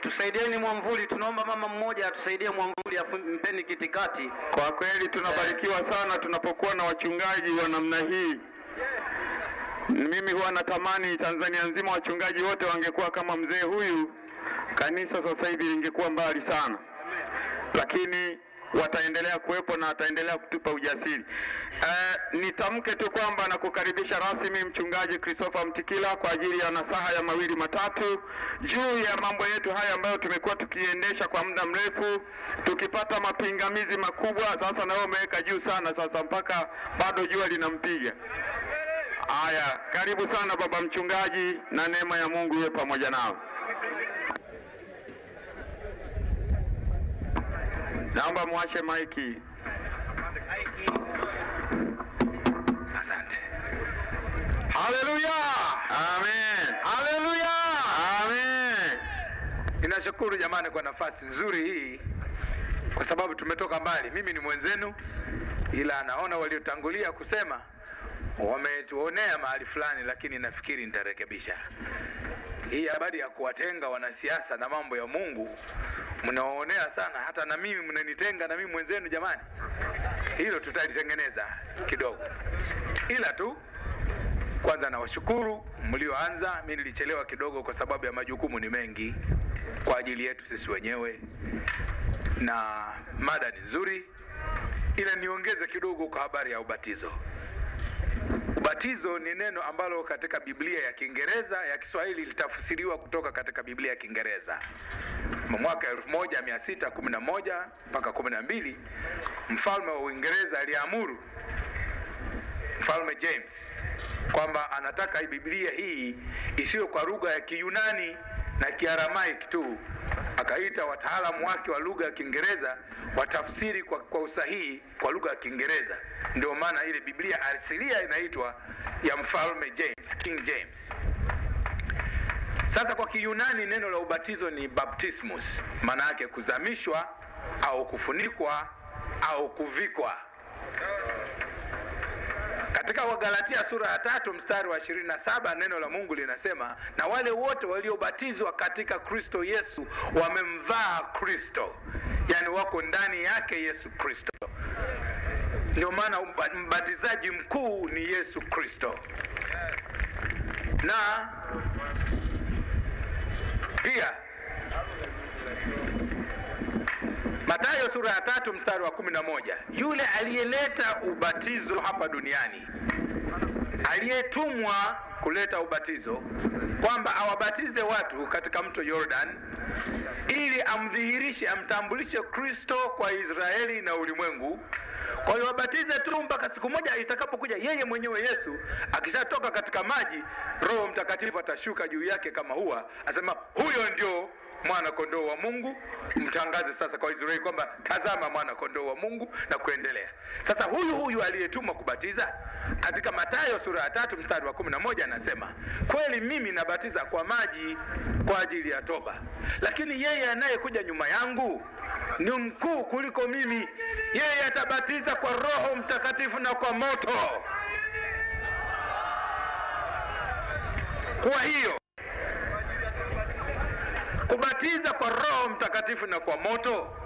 Tusaidieni mwamvuli, tunaomba mama mmoja atusaidie mwamvuli, mpeni kitikati. Kwa kweli tunabarikiwa sana tunapokuwa na wachungaji wa namna hii. Mimi huwa natamani Tanzania nzima wachungaji wote wangekuwa kama mzee huyu, kanisa sasa hivi lingekuwa mbali sana, lakini wataendelea kuwepo na wataendelea kutupa ujasiri. E, nitamke tu kwamba nakukaribisha rasmi mchungaji Christopher Mtikila kwa ajili ya nasaha ya mawili matatu juu ya mambo yetu haya ambayo tumekuwa tukiendesha kwa muda mrefu tukipata mapingamizi makubwa. Sasa na wewe umeweka juu sana sasa mpaka bado jua linampiga. Haya, karibu sana baba mchungaji, na neema ya Mungu iwe pamoja nawe. Naomba mwache maiki. Asante. Haleluya, amen. Haleluya, amen. Ninashukuru jamani kwa nafasi nzuri hii, kwa sababu tumetoka mbali. Mimi ni mwenzenu, ila naona waliotangulia kusema wametuonea mahali fulani, lakini nafikiri nitarekebisha hii habari ya kuwatenga wanasiasa na mambo ya Mungu. mnaoonea sana, hata na mimi mnanitenga na mimi mwenzenu. Jamani, hilo tutalitengeneza kidogo, ila tu kwanza nawashukuru mlioanza. Mi nilichelewa kidogo kwa sababu ya majukumu ni mengi kwa ajili yetu sisi wenyewe, na mada ni nzuri, ila niongeze kidogo kwa habari ya ubatizo. Ubatizo ni neno ambalo katika Biblia ya Kiingereza ya Kiswahili litafsiriwa kutoka katika Biblia ya Kiingereza. Mwaka 1611 mpaka 12, mfalme wa Uingereza aliamuru mfalme James kwamba anataka Biblia hii isiyo kwa lugha ya Kiyunani na Kiaramaiki tu. Akaita wataalamu wake wa lugha ya Kiingereza watafsiri kwa, kwa usahihi kwa lugha ya Kiingereza. Ndio maana ile Biblia asilia inaitwa ya mfalme James, King James. Sasa kwa Kiyunani neno la ubatizo ni baptismus, maana yake kuzamishwa au kufunikwa au kuvikwa. Katika Wagalatia sura ya tatu mstari wa ishirini na saba neno la Mungu linasema, na wale wote waliobatizwa katika Kristo Yesu wamemvaa Kristo, yaani wako ndani yake Yesu Kristo. Ndio maana mbatizaji mkuu ni Yesu Kristo, na pia Mathayo sura ya tatu mstari wa kumi na moja yule aliyeleta ubatizo hapa duniani aliyetumwa kuleta ubatizo kwamba awabatize watu katika mto Jordan ili amdhihirishe amtambulishe Kristo kwa Israeli na ulimwengu. Kwa hiyo wabatize tu mpaka siku moja itakapokuja yeye mwenyewe Yesu akishatoka katika maji, Roho Mtakatifu atashuka juu yake kama hua, asema huyo ndio mwana kondoo wa Mungu. Mtangaze sasa kwa Israeli kwamba tazama mwana kondoo wa Mungu na kuendelea. Sasa huyu huyu aliyetumwa kubatiza katika Mathayo sura ya tatu mstari wa kumi na moja anasema kweli mimi nabatiza kwa maji kwa ajili ya toba, lakini yeye anayekuja nyuma yangu ni mkuu kuliko mimi, yeye atabatiza kwa Roho Mtakatifu na kwa moto. Kwa hiyo kubatiza kwa Roho Mtakatifu na kwa moto,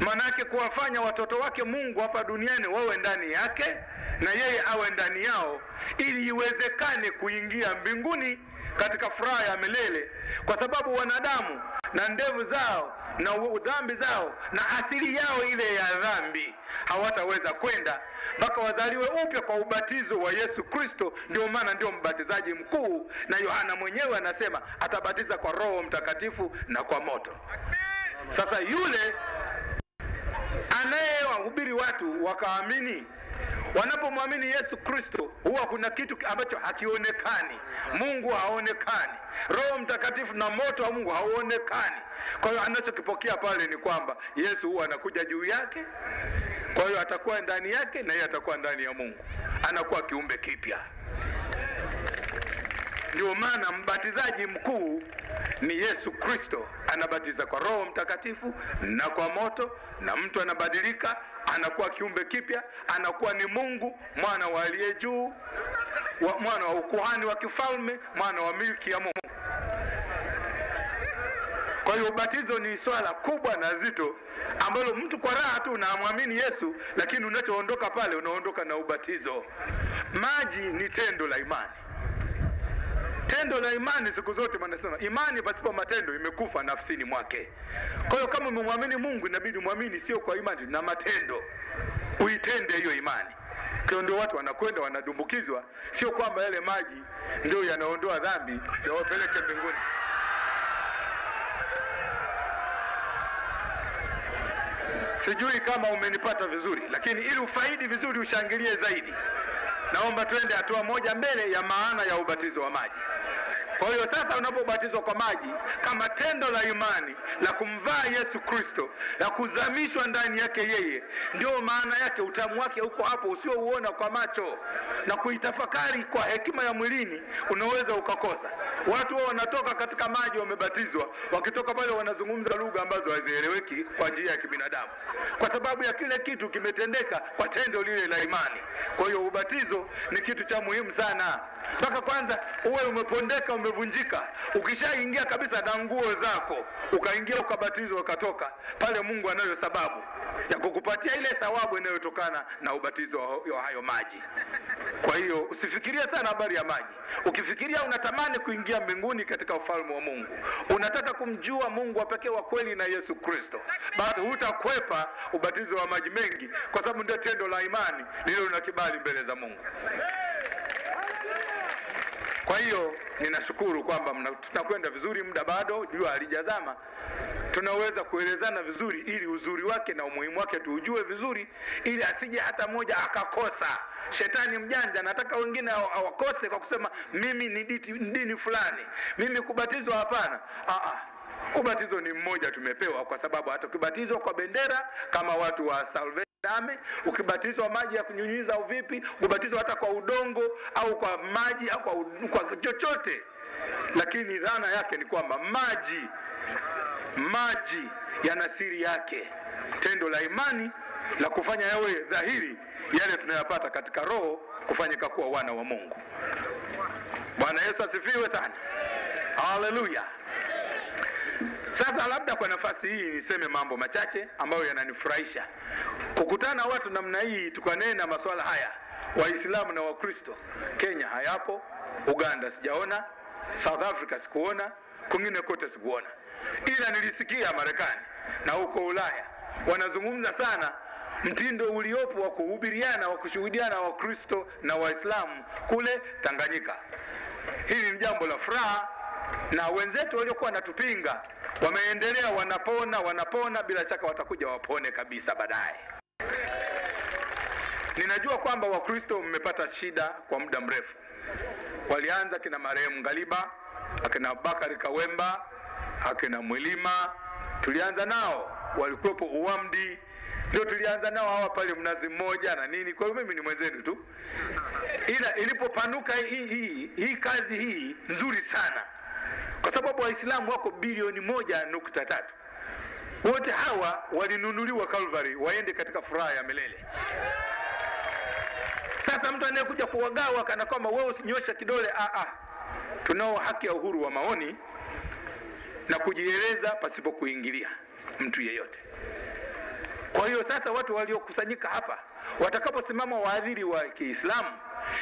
manake kuwafanya watoto wake Mungu hapa duniani wawe ndani yake na yeye awe ndani yao, ili iwezekane kuingia mbinguni katika furaha ya milele, kwa sababu wanadamu na ndevu zao na dhambi zao na asili yao ile ya dhambi hawataweza kwenda mpaka wazaliwe upya kwa ubatizo wa Yesu Kristo. Ndio maana ndio mbatizaji mkuu, na Yohana mwenyewe anasema atabatiza kwa Roho Mtakatifu na kwa moto. Sasa yule anayewahubiri watu wakaamini, wanapomwamini Yesu Kristo, huwa kuna kitu ambacho hakionekani. Mungu haonekani, Roho Mtakatifu na moto wa Mungu hauonekani. Kwa hiyo anachokipokea pale ni kwamba Yesu huwa anakuja juu yake, kwa hiyo atakuwa ndani yake na yeye atakuwa ndani ya Mungu, anakuwa kiumbe kipya. Ndio maana mbatizaji mkuu ni Yesu Kristo, anabatiza kwa Roho Mtakatifu na kwa moto, na mtu anabadilika, anakuwa kiumbe kipya, anakuwa ni Mungu, mwana wa aliye juu, mwana wa ukuhani wa kifalme, mwana wa milki ya Mungu. Kwa hiyo ubatizo ni swala kubwa na zito ambalo mtu kwa raha tu unamwamini Yesu, lakini unachoondoka pale unaondoka na ubatizo. Maji ni tendo la imani. Tendo la imani siku zote wanasema imani pasipo matendo imekufa nafsini mwake. Kwa hiyo kama umemwamini Mungu, inabidi umwamini sio kwa imani na matendo, uitende hiyo imani. Kwa ndio watu wanakwenda wanadumbukizwa, sio kwamba yale maji ndio yanaondoa dhambi yawapeleke mbinguni. Sijui kama umenipata vizuri, lakini ili ufaidi vizuri, ushangilie zaidi, naomba twende hatua moja mbele ya maana ya ubatizo wa maji. Kwa hiyo sasa, unapobatizwa kwa maji kama tendo la imani la kumvaa Yesu Kristo, la kuzamishwa ndani yake yeye, ndio maana yake. Utamu wake uko hapo usiouona kwa macho na kuitafakari kwa hekima ya mwilini, unaweza ukakosa. Watu wao wanatoka katika maji wamebatizwa, wakitoka pale wanazungumza lugha ambazo hazieleweki kwa njia ya kibinadamu, kwa sababu ya kile kitu kimetendeka kwa tendo lile la imani. Kwa hiyo ubatizo ni kitu cha muhimu sana, mpaka kwanza uwe umepondeka, umevunjika. Ukishaingia kabisa na nguo zako, ukaingia ukabatizwa, ukatoka pale, Mungu anayo sababu ya kukupatia ile thawabu inayotokana na ubatizo wa hayo maji. Kwa hiyo usifikirie sana habari ya maji. Ukifikiria unatamani kuingia mbinguni katika ufalme wa Mungu, unataka kumjua Mungu wa pekee wa kweli na Yesu Kristo, basi hutakwepa ubatizo wa maji mengi, kwa sababu ndio tendo la imani lililo na kibali mbele za Mungu. Kwa hiyo ninashukuru kwamba tunakwenda vizuri, muda bado, jua halijazama, tunaweza kuelezana vizuri, ili uzuri wake na umuhimu wake tuujue vizuri, ili asije hata mmoja akakosa. Shetani mjanja, nataka wengine awakose kwa kusema mimi ni dini fulani, mimi kubatizwa hapana. Ah. Ubatizo ni mmoja tumepewa, kwa sababu hata ukibatizwa kwa bendera kama watu wa Salvation Army, ukibatizwa maji ya kunyunyiza au vipi, hata kwa udongo au kwa maji au kwa, kwa chochote, lakini dhana yake ni kwamba maji maji yana siri yake, tendo la imani la kufanya yawe dhahiri yale tunayapata katika Roho kufanyika kuwa wana wa Mungu. Bwana Yesu asifiwe sana, haleluya. Sasa labda kwa nafasi hii niseme mambo machache ambayo yananifurahisha kukutana watu namna hii, tukanena masuala haya, Waislamu na Wakristo. Kenya hayapo, Uganda sijaona, South Africa sikuona, kwingine kote sikuona, ila nilisikia Marekani na huko Ulaya wanazungumza sana mtindo uliopo wa kuhubiriana, wa kushuhudiana Wakristo na Waislamu kule Tanganyika. Hili ni jambo la furaha, na wenzetu waliokuwa wanatupinga wameendelea, wanapona, wanapona, bila shaka watakuja wapone kabisa baadaye. Ninajua kwamba Wakristo mmepata shida kwa muda mrefu. Walianza kina marehemu Ngaliba, akina Bakari Kawemba, akina Mwilima, tulianza nao, walikuwepo Uwamdi, ndio tulianza nao hawa pale Mnazi Mmoja na nini. Kwa hiyo mimi ni mwenzenu tu, ila ilipopanuka hii, hii, hii kazi hii nzuri sana, kwa sababu Waislamu wako bilioni moja nukta tatu. Wote hawa walinunuliwa Calvary waende katika furaha ya milele. Sasa mtu anayekuja kuwagawa kana kwamba wewe usinyosha kidole, a a, Tunao haki ya uhuru wa maoni na kujieleza pasipo kuingilia mtu yeyote. Kwa hiyo sasa watu waliokusanyika hapa watakaposimama waadhiri wa Kiislamu,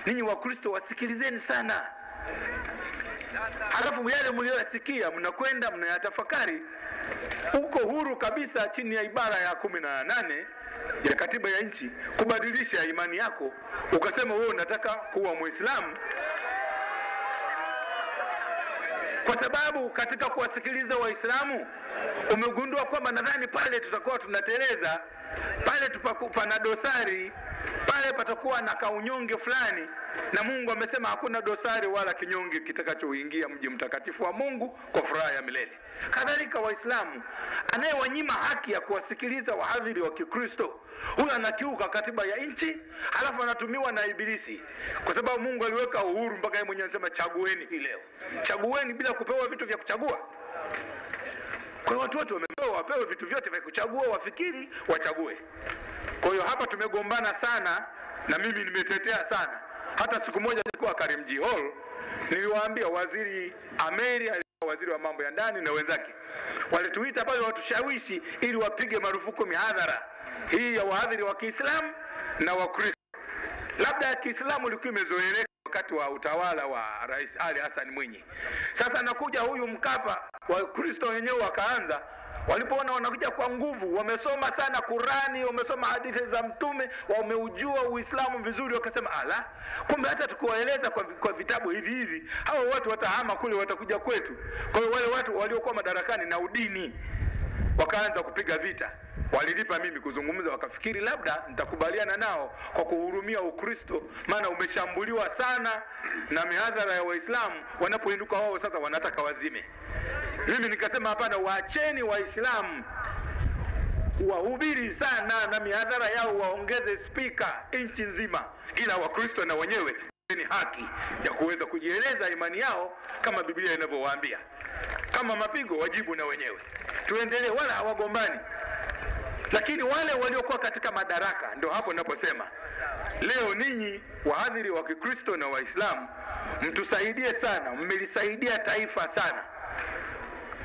ninyi Wakristo wasikilizeni sana, halafu yale mliyoyasikia mnakwenda mnayatafakari uko huru kabisa chini ya ibara ya kumi na nane ya katiba ya nchi kubadilisha imani yako, ukasema wewe unataka kuwa Muislamu, kwa sababu katika kuwasikiliza Waislamu umegundua kwamba nadhani pale tutakuwa tunateleza, pale tupaku- pana dosari, pale patakuwa na kaunyonge fulani, na Mungu amesema hakuna dosari wala kinyonge kitakachoingia mji mtakatifu wa Mungu kwa furaha ya milele. Kadhalika Waislamu, anayewanyima haki ya kuwasikiliza wahadhiri wa Kikristo huyo anakiuka katiba ya nchi, halafu anatumiwa na Ibilisi, kwa sababu Mungu aliweka uhuru mpaka yeye mwenyewe anasema chagueni hii leo, chagueni bila kupewa vitu vya kuchagua. Kwa watu wote wamepewa, wapewe vitu vyote vya kuchagua, wafikiri wachague. Kwa hiyo hapa tumegombana sana, na mimi nimetetea sana. Hata siku moja nilikuwa Karimjee Hall, niliwaambia waziri Ameri waziri wa mambo ya ndani na wenzake walituita pale watushawishi ili wapige marufuku mihadhara hii ya wahadhiri wa Kiislamu na Wakristo. Labda ya Kiislamu ilikuwa imezoeleka wakati wa utawala wa Rais Ali Hassan Mwinyi. Sasa nakuja huyu Mkapa, Wakristo wenyewe wakaanza walipoona wanakuja kwa nguvu, wamesoma sana Qurani, wamesoma hadithi za Mtume, wameujua Uislamu vizuri, wakasema ala, kumbe hata tukiwaeleza kwa, kwa vitabu hivi hivi hawa watu watahama kule, watakuja kwetu. Kwa hiyo wale watu waliokuwa madarakani na udini wakaanza kupiga vita walilipa mimi kuzungumza, wakafikiri labda nitakubaliana nao kwa kuhurumia Ukristo, maana umeshambuliwa sana na mihadhara ya Waislamu. Wanapoinuka wao sasa wanataka wazime. Mimi nikasema hapana, waacheni Waislamu wahubiri sana na mihadhara yao, waongeze spika nchi nzima, ila Wakristo na wenyewe ni haki ya kuweza kujieleza imani yao kama Biblia inavyowaambia. Kama mapigo wajibu na wenyewe, tuendelee, wala hawagombani lakini wale waliokuwa katika madaraka, ndo hapo naposema leo, ninyi wahadhiri wa Kikristo na Waislamu mtusaidie sana, mmelisaidia taifa sana.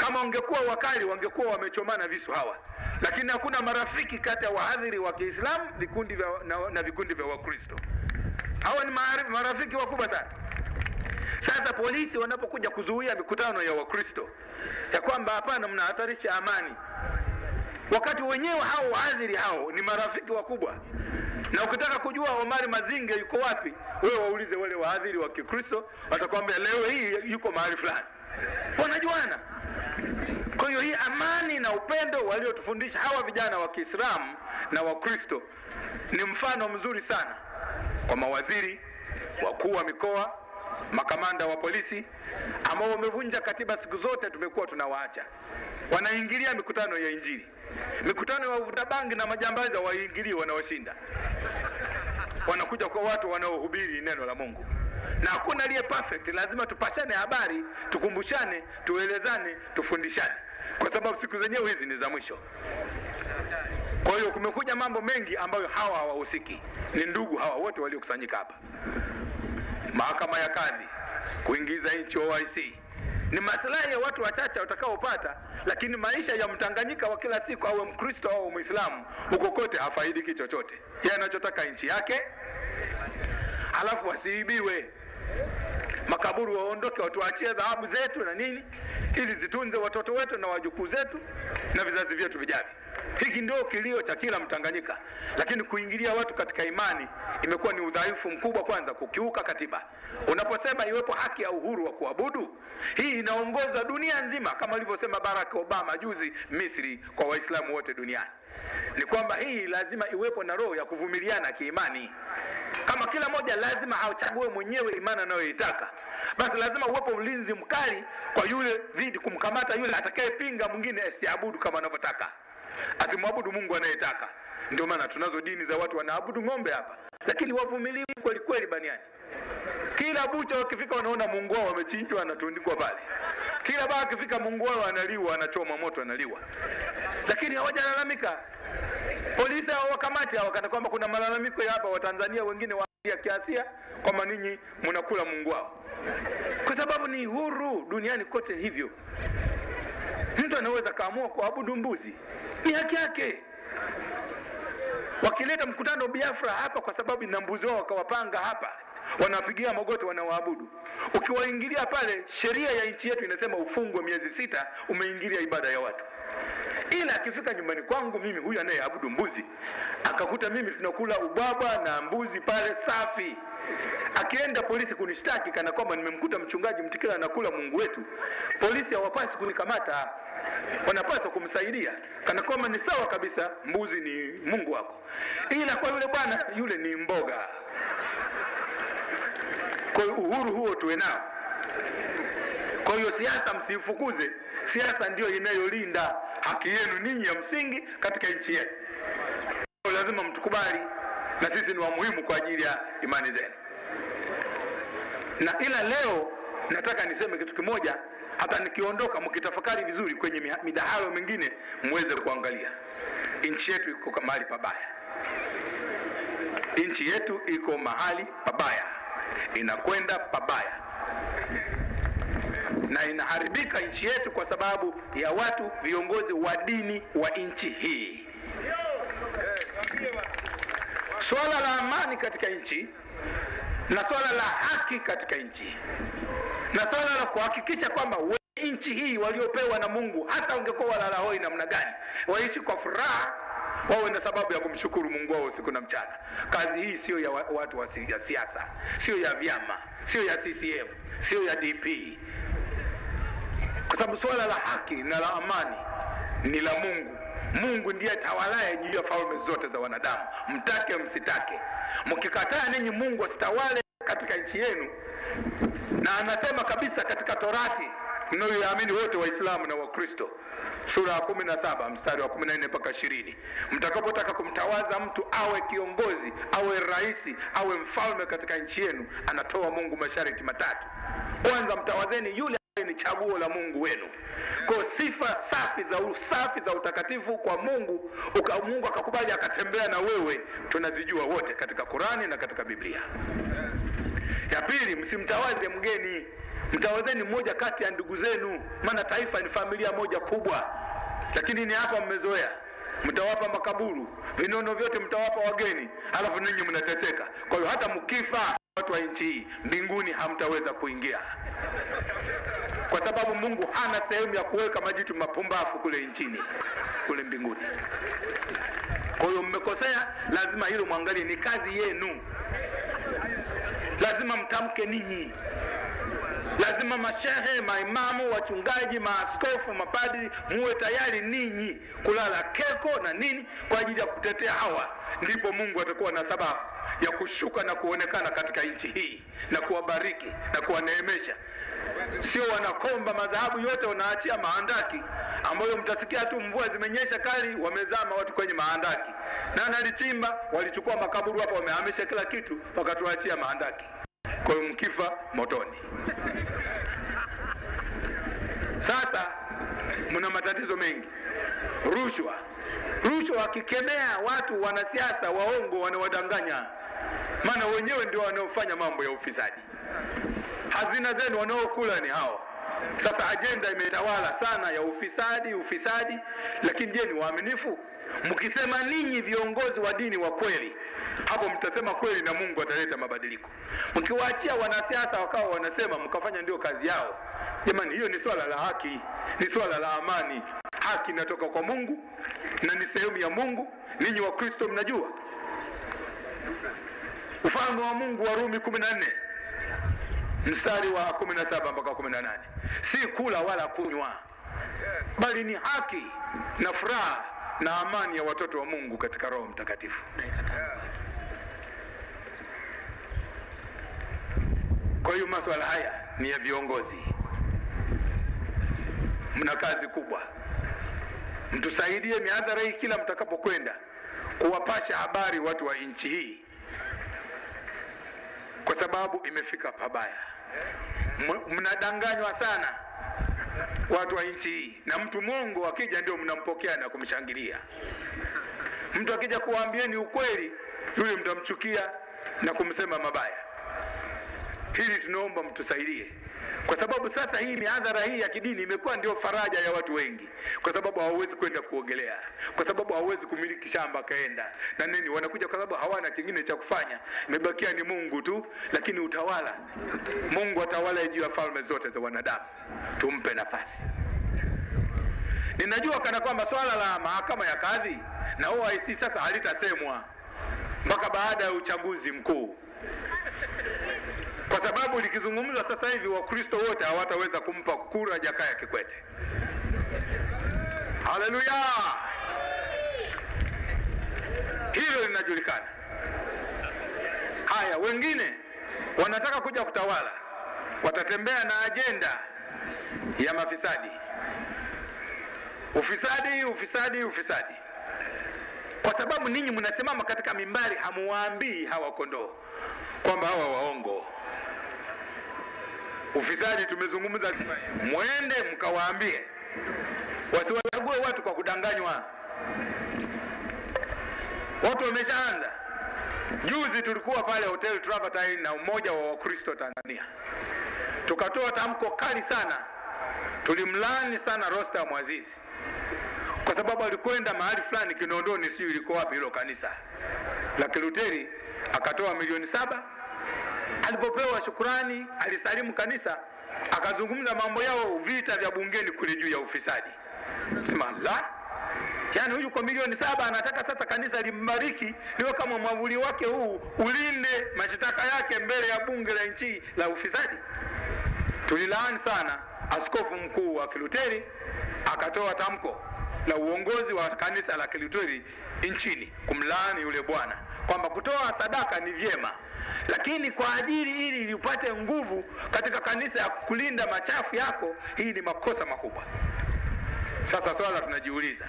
Kama wangekuwa wakali, wangekuwa wamechomana visu hawa, lakini hakuna marafiki kati ya wahadhiri wa Kiislamu vikundi vya, na, na vikundi vya Wakristo. Hawa ni marafiki wakubwa sana. Sasa polisi wanapokuja kuzuia mikutano ya Wakristo ya kwamba hapana, mnahatarisha amani wakati wenyewe hao waadhiri hao ni marafiki wakubwa. Na ukitaka kujua Omari Mazinge yuko wapi, wewe waulize wale waadhiri wa Kikristo, watakwambia leo hii yuko mahali fulani, wanajuana. Kwa hiyo hii amani na upendo waliotufundisha hawa vijana wa Kiislamu na Wakristo ni mfano mzuri sana kwa mawaziri, wakuu wa mikoa, makamanda wa polisi ambao wamevunja katiba. Siku zote tumekuwa tunawaacha wanaingilia mikutano ya Injili, mikutano ya wavuta bangi na majambazi waingilie, wanawashinda. Wanakuja kwa watu wanaohubiri neno la Mungu, na hakuna aliye perfect. Lazima tupashane habari, tukumbushane, tuelezane, tufundishane, kwa sababu siku zenyewe hizi ni za mwisho. Kwa hiyo kumekuja mambo mengi ambayo hawa hawahusiki, ni ndugu hawa wote waliokusanyika hapa. Mahakama ya kadhi kuingiza nchi OIC ni maslahi ya watu wachache watakaopata, lakini maisha ya Mtanganyika wa kila siku, awe Mkristo au Mwislamu, huko kote hafaidiki chochote. Yeye anachotaka nchi yake, halafu wasiibiwe makaburi, waondoke, watuachie dhahabu zetu na nini, ili zitunze watoto wetu na wajukuu zetu na vizazi vyetu vijavyo. Hiki ndio kilio cha kila Mtanganyika, lakini kuingilia watu katika imani imekuwa ni udhaifu mkubwa, kwanza kukiuka katiba. Unaposema iwepo haki ya uhuru wa kuabudu, hii inaongoza dunia nzima, kama alivyosema Barack Obama juzi Misri kwa Waislamu wote duniani, ni kwamba hii lazima iwepo na roho ya kuvumiliana kiimani. Kama kila moja lazima achague mwenyewe imani anayoitaka, basi lazima uwepo ulinzi mkali kwa yule dhidi kumkamata yule atakayepinga mwingine asiabudu kama anavyotaka, asimwabudu Mungu anayetaka. Ndio maana tunazo dini za watu wanaabudu ng'ombe hapa, lakini wavumilivu kweli kweli baniani. Kila bucha wakifika wanaona Mungu wao wamechinjwa, anatundikwa pale. Kila baa akifika Mungu wao analiwa, anachoma moto, analiwa, lakini hawajalalamika. Polisi hawakamati hawakana kwamba kuna malalamiko hapa Watanzania wengine wa kiasia kwamba ninyi mnakula Mungu wao, kwa sababu ni huru duniani kote. Hivyo mtu anaweza kaamua kuabudu mbuzi, ni haki yake. Wakileta mkutano Biafra hapa kwa sababu na mbuzi wao wakawapanga hapa, wanawapigia magoti, wanawaabudu. Ukiwaingilia pale, sheria ya nchi yetu inasema ufungwe miezi sita, umeingilia ibada ya watu. Ila akifika nyumbani kwangu mimi, huyu anayeabudu mbuzi akakuta mimi tunakula ubwabwa na mbuzi pale safi, akienda polisi kunishtaki kana kwamba nimemkuta mchungaji Mtikila anakula Mungu wetu, polisi hawapasi kunikamata, wanapaswa kumsaidia kana kwamba ni sawa kabisa, mbuzi ni Mungu wako, ila kwa yule bwana yule ni mboga. Kwa uhuru huo tuwe nao. Kwa hiyo siasa msiifukuze, siasa ndiyo inayolinda haki yenu ninyi ya msingi katika nchi yetu. Lazima mtukubali, na sisi ni wa muhimu kwa ajili ya imani zenu. Na ila leo nataka niseme kitu kimoja, hata nikiondoka, mkitafakari vizuri kwenye midahalo mingine, mweze kuangalia nchi yetu iko mahali pabaya. Nchi yetu iko mahali pabaya, inakwenda pabaya na inaharibika nchi yetu kwa sababu ya watu viongozi wa dini wa nchi hii. Swala la amani katika nchi na swala la haki katika nchi na swala la kuhakikisha kwamba nchi hii waliopewa na Mungu, hata ungekuwa walala hoi namna gani, waishi kwa furaha, wawe na sababu ya kumshukuru Mungu wao usiku na mchana. Kazi hii sio ya watu wa siasa, sio ya vyama, sio ya CCM, sio ya DP, kwa sababu la haki na la amani ni la Mungu. Mungu ndiye tawalaye juu ya falme zote za wanadamu, mtake msitake. Mkikataa ninyi Mungu asitawale katika nchi yenu, na anasema kabisa katika Torati mnayoyaamini wote Waislamu na Wakristo, sura ya kumi na saba mstari wa kumi na nne mpaka ishirini mtakapotaka kumtawaza mtu awe kiongozi, awe rais, awe mfalme katika nchi yenu, anatoa Mungu masharti matatu. Kwanza, mtawazeni yule ni chaguo la Mungu wenu kwa sifa safi za usafi za utakatifu kwa Mungu uka, Mungu akakubali akatembea na wewe, tunazijua wote katika Qurani na katika Biblia. Ya pili, msimtawaze mgeni, mtawazeni mmoja kati ya ndugu zenu, maana taifa ni familia moja kubwa. Lakini ni hapa mmezoea, mtawapa makaburu, vinono vyote mtawapa wageni, alafu ninyi mnateseka. Kwa hiyo hata mkifa, watu wa nchi hii, mbinguni hamtaweza kuingia kwa sababu Mungu hana sehemu ya kuweka majitu mapumbafu kule nchini kule mbinguni. Kwa hiyo mmekosea, lazima hilo mwangalie, ni kazi yenu, lazima mtamke ninyi, lazima mashehe, maimamu, wachungaji, maaskofu, mapadri, muwe tayari ninyi kulala keko na nini kwa ajili ya kutetea hawa, ndipo Mungu atakuwa na sababu ya kushuka na kuonekana katika nchi hii na kuwabariki na kuwaneemesha sio wanakomba madhahabu yote wanaachia maandaki ambayo mtasikia tu mvua zimenyesha kali, wamezama watu kwenye maandaki. Na alichimba? walichukua makaburu hapa, wamehamisha kila kitu, wakatuachia maandaki. Kwa hiyo mkifa motoni. Sasa mna matatizo mengi, rushwa. Rushwa wakikemea watu wanasiasa waongo, wanawadanganya, maana wenyewe ndio wanaofanya mambo ya ufisadi hazina zenu wanaokula ni hao. Sasa ajenda imetawala sana ya ufisadi, ufisadi. Lakini je, ni waaminifu? Mkisema ninyi viongozi wa dini wa kweli, hapo mtasema kweli na Mungu ataleta mabadiliko. Mkiwaachia wanasiasa wakawa wanasema, mkafanya ndio kazi yao, jamani, hiyo ni swala la haki, ni swala la amani. Haki inatoka kwa Mungu na ni sehemu ya Mungu. Ninyi wa Kristo mnajua ufalme wa Mungu, Warumi kumi na nne mstari wa kumi na saba mpaka kumi na nane. Si kula wala kunywa, bali ni haki na furaha na amani ya watoto wa Mungu katika Roho Mtakatifu. Kwa hiyo maswala haya ni ya viongozi, mna kazi kubwa, mtusaidie miadhara hii kila mtakapokwenda kuwapasha habari watu wa nchi hii, kwa sababu imefika pabaya. Mnadanganywa sana watu wa nchi hii, na mtu mwongo akija ndio mnampokea na kumshangilia. Mtu akija kuwaambieni ukweli, yule mtamchukia na kumsema mabaya. Hili tunaomba mtusaidie, kwa sababu sasa hii mihadhara hii ya kidini imekuwa ndio faraja ya watu wengi, kwa sababu hawawezi kwenda kuogelea, kwa sababu hawawezi kumiliki shamba akaenda na nini, wanakuja kwa sababu hawana kingine cha kufanya, imebakia ni Mungu tu. Lakini utawala, Mungu atawala juu ya falme zote za wanadamu, tumpe nafasi. Ninajua kana kwamba swala la mahakama ya kadhi na OIC sasa halitasemwa mpaka baada ya uchaguzi mkuu, kwa sababu likizungumzwa sasa hivi Wakristo wote hawataweza kumpa kura Jakaya Kikwete. Haleluya! Hilo linajulikana. Haya, wengine wanataka kuja kutawala, watatembea na ajenda ya mafisadi, ufisadi, ufisadi, ufisadi, kwa sababu ninyi mnasimama katika mimbari, hamuwaambii hawa kondoo kwamba hawa waongo. Ufisadi tumezungumza, mwende mkawaambie wasiwachague watu kwa kudanganywa. Watu wameshaanza. Juzi tulikuwa pale Hotel Travertine na umoja wa Wakristo Tanzania, tukatoa tamko kali sana, tulimlani sana Rostam Aziz kwa sababu alikwenda mahali fulani Kinondoni, sio ilikuwa wapi hilo kanisa la Kiluteri, akatoa milioni saba. Alipopewa shukurani, alisalimu kanisa, akazungumza mambo yao, vita vya bungeni kule juu ya ufisadi. Sema la yaani, huyu kwa milioni saba anataka sasa kanisa limbariki liwe kama mwavuli wake huu ulinde mashitaka yake mbele ya bunge la nchi la ufisadi. Tulilaani sana. Askofu mkuu wa Kiluteri akatoa tamko la uongozi wa kanisa la Kiluteri nchini kumlaani yule bwana kwamba kutoa sadaka ni vyema, lakini kwa ajili ili upate nguvu katika kanisa ya kulinda machafu yako, hii ni makosa makubwa. Sasa swala tunajiuliza,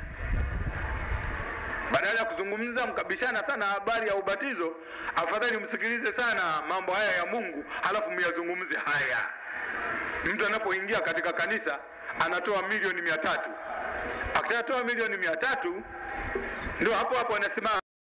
badala ya kuzungumza mkabishana sana habari ya ubatizo, afadhali msikilize sana mambo haya ya Mungu, halafu myazungumze haya. Mtu anapoingia katika kanisa anatoa milioni mia tatu akishatoa milioni mia tatu ndio hapo hapo anasimama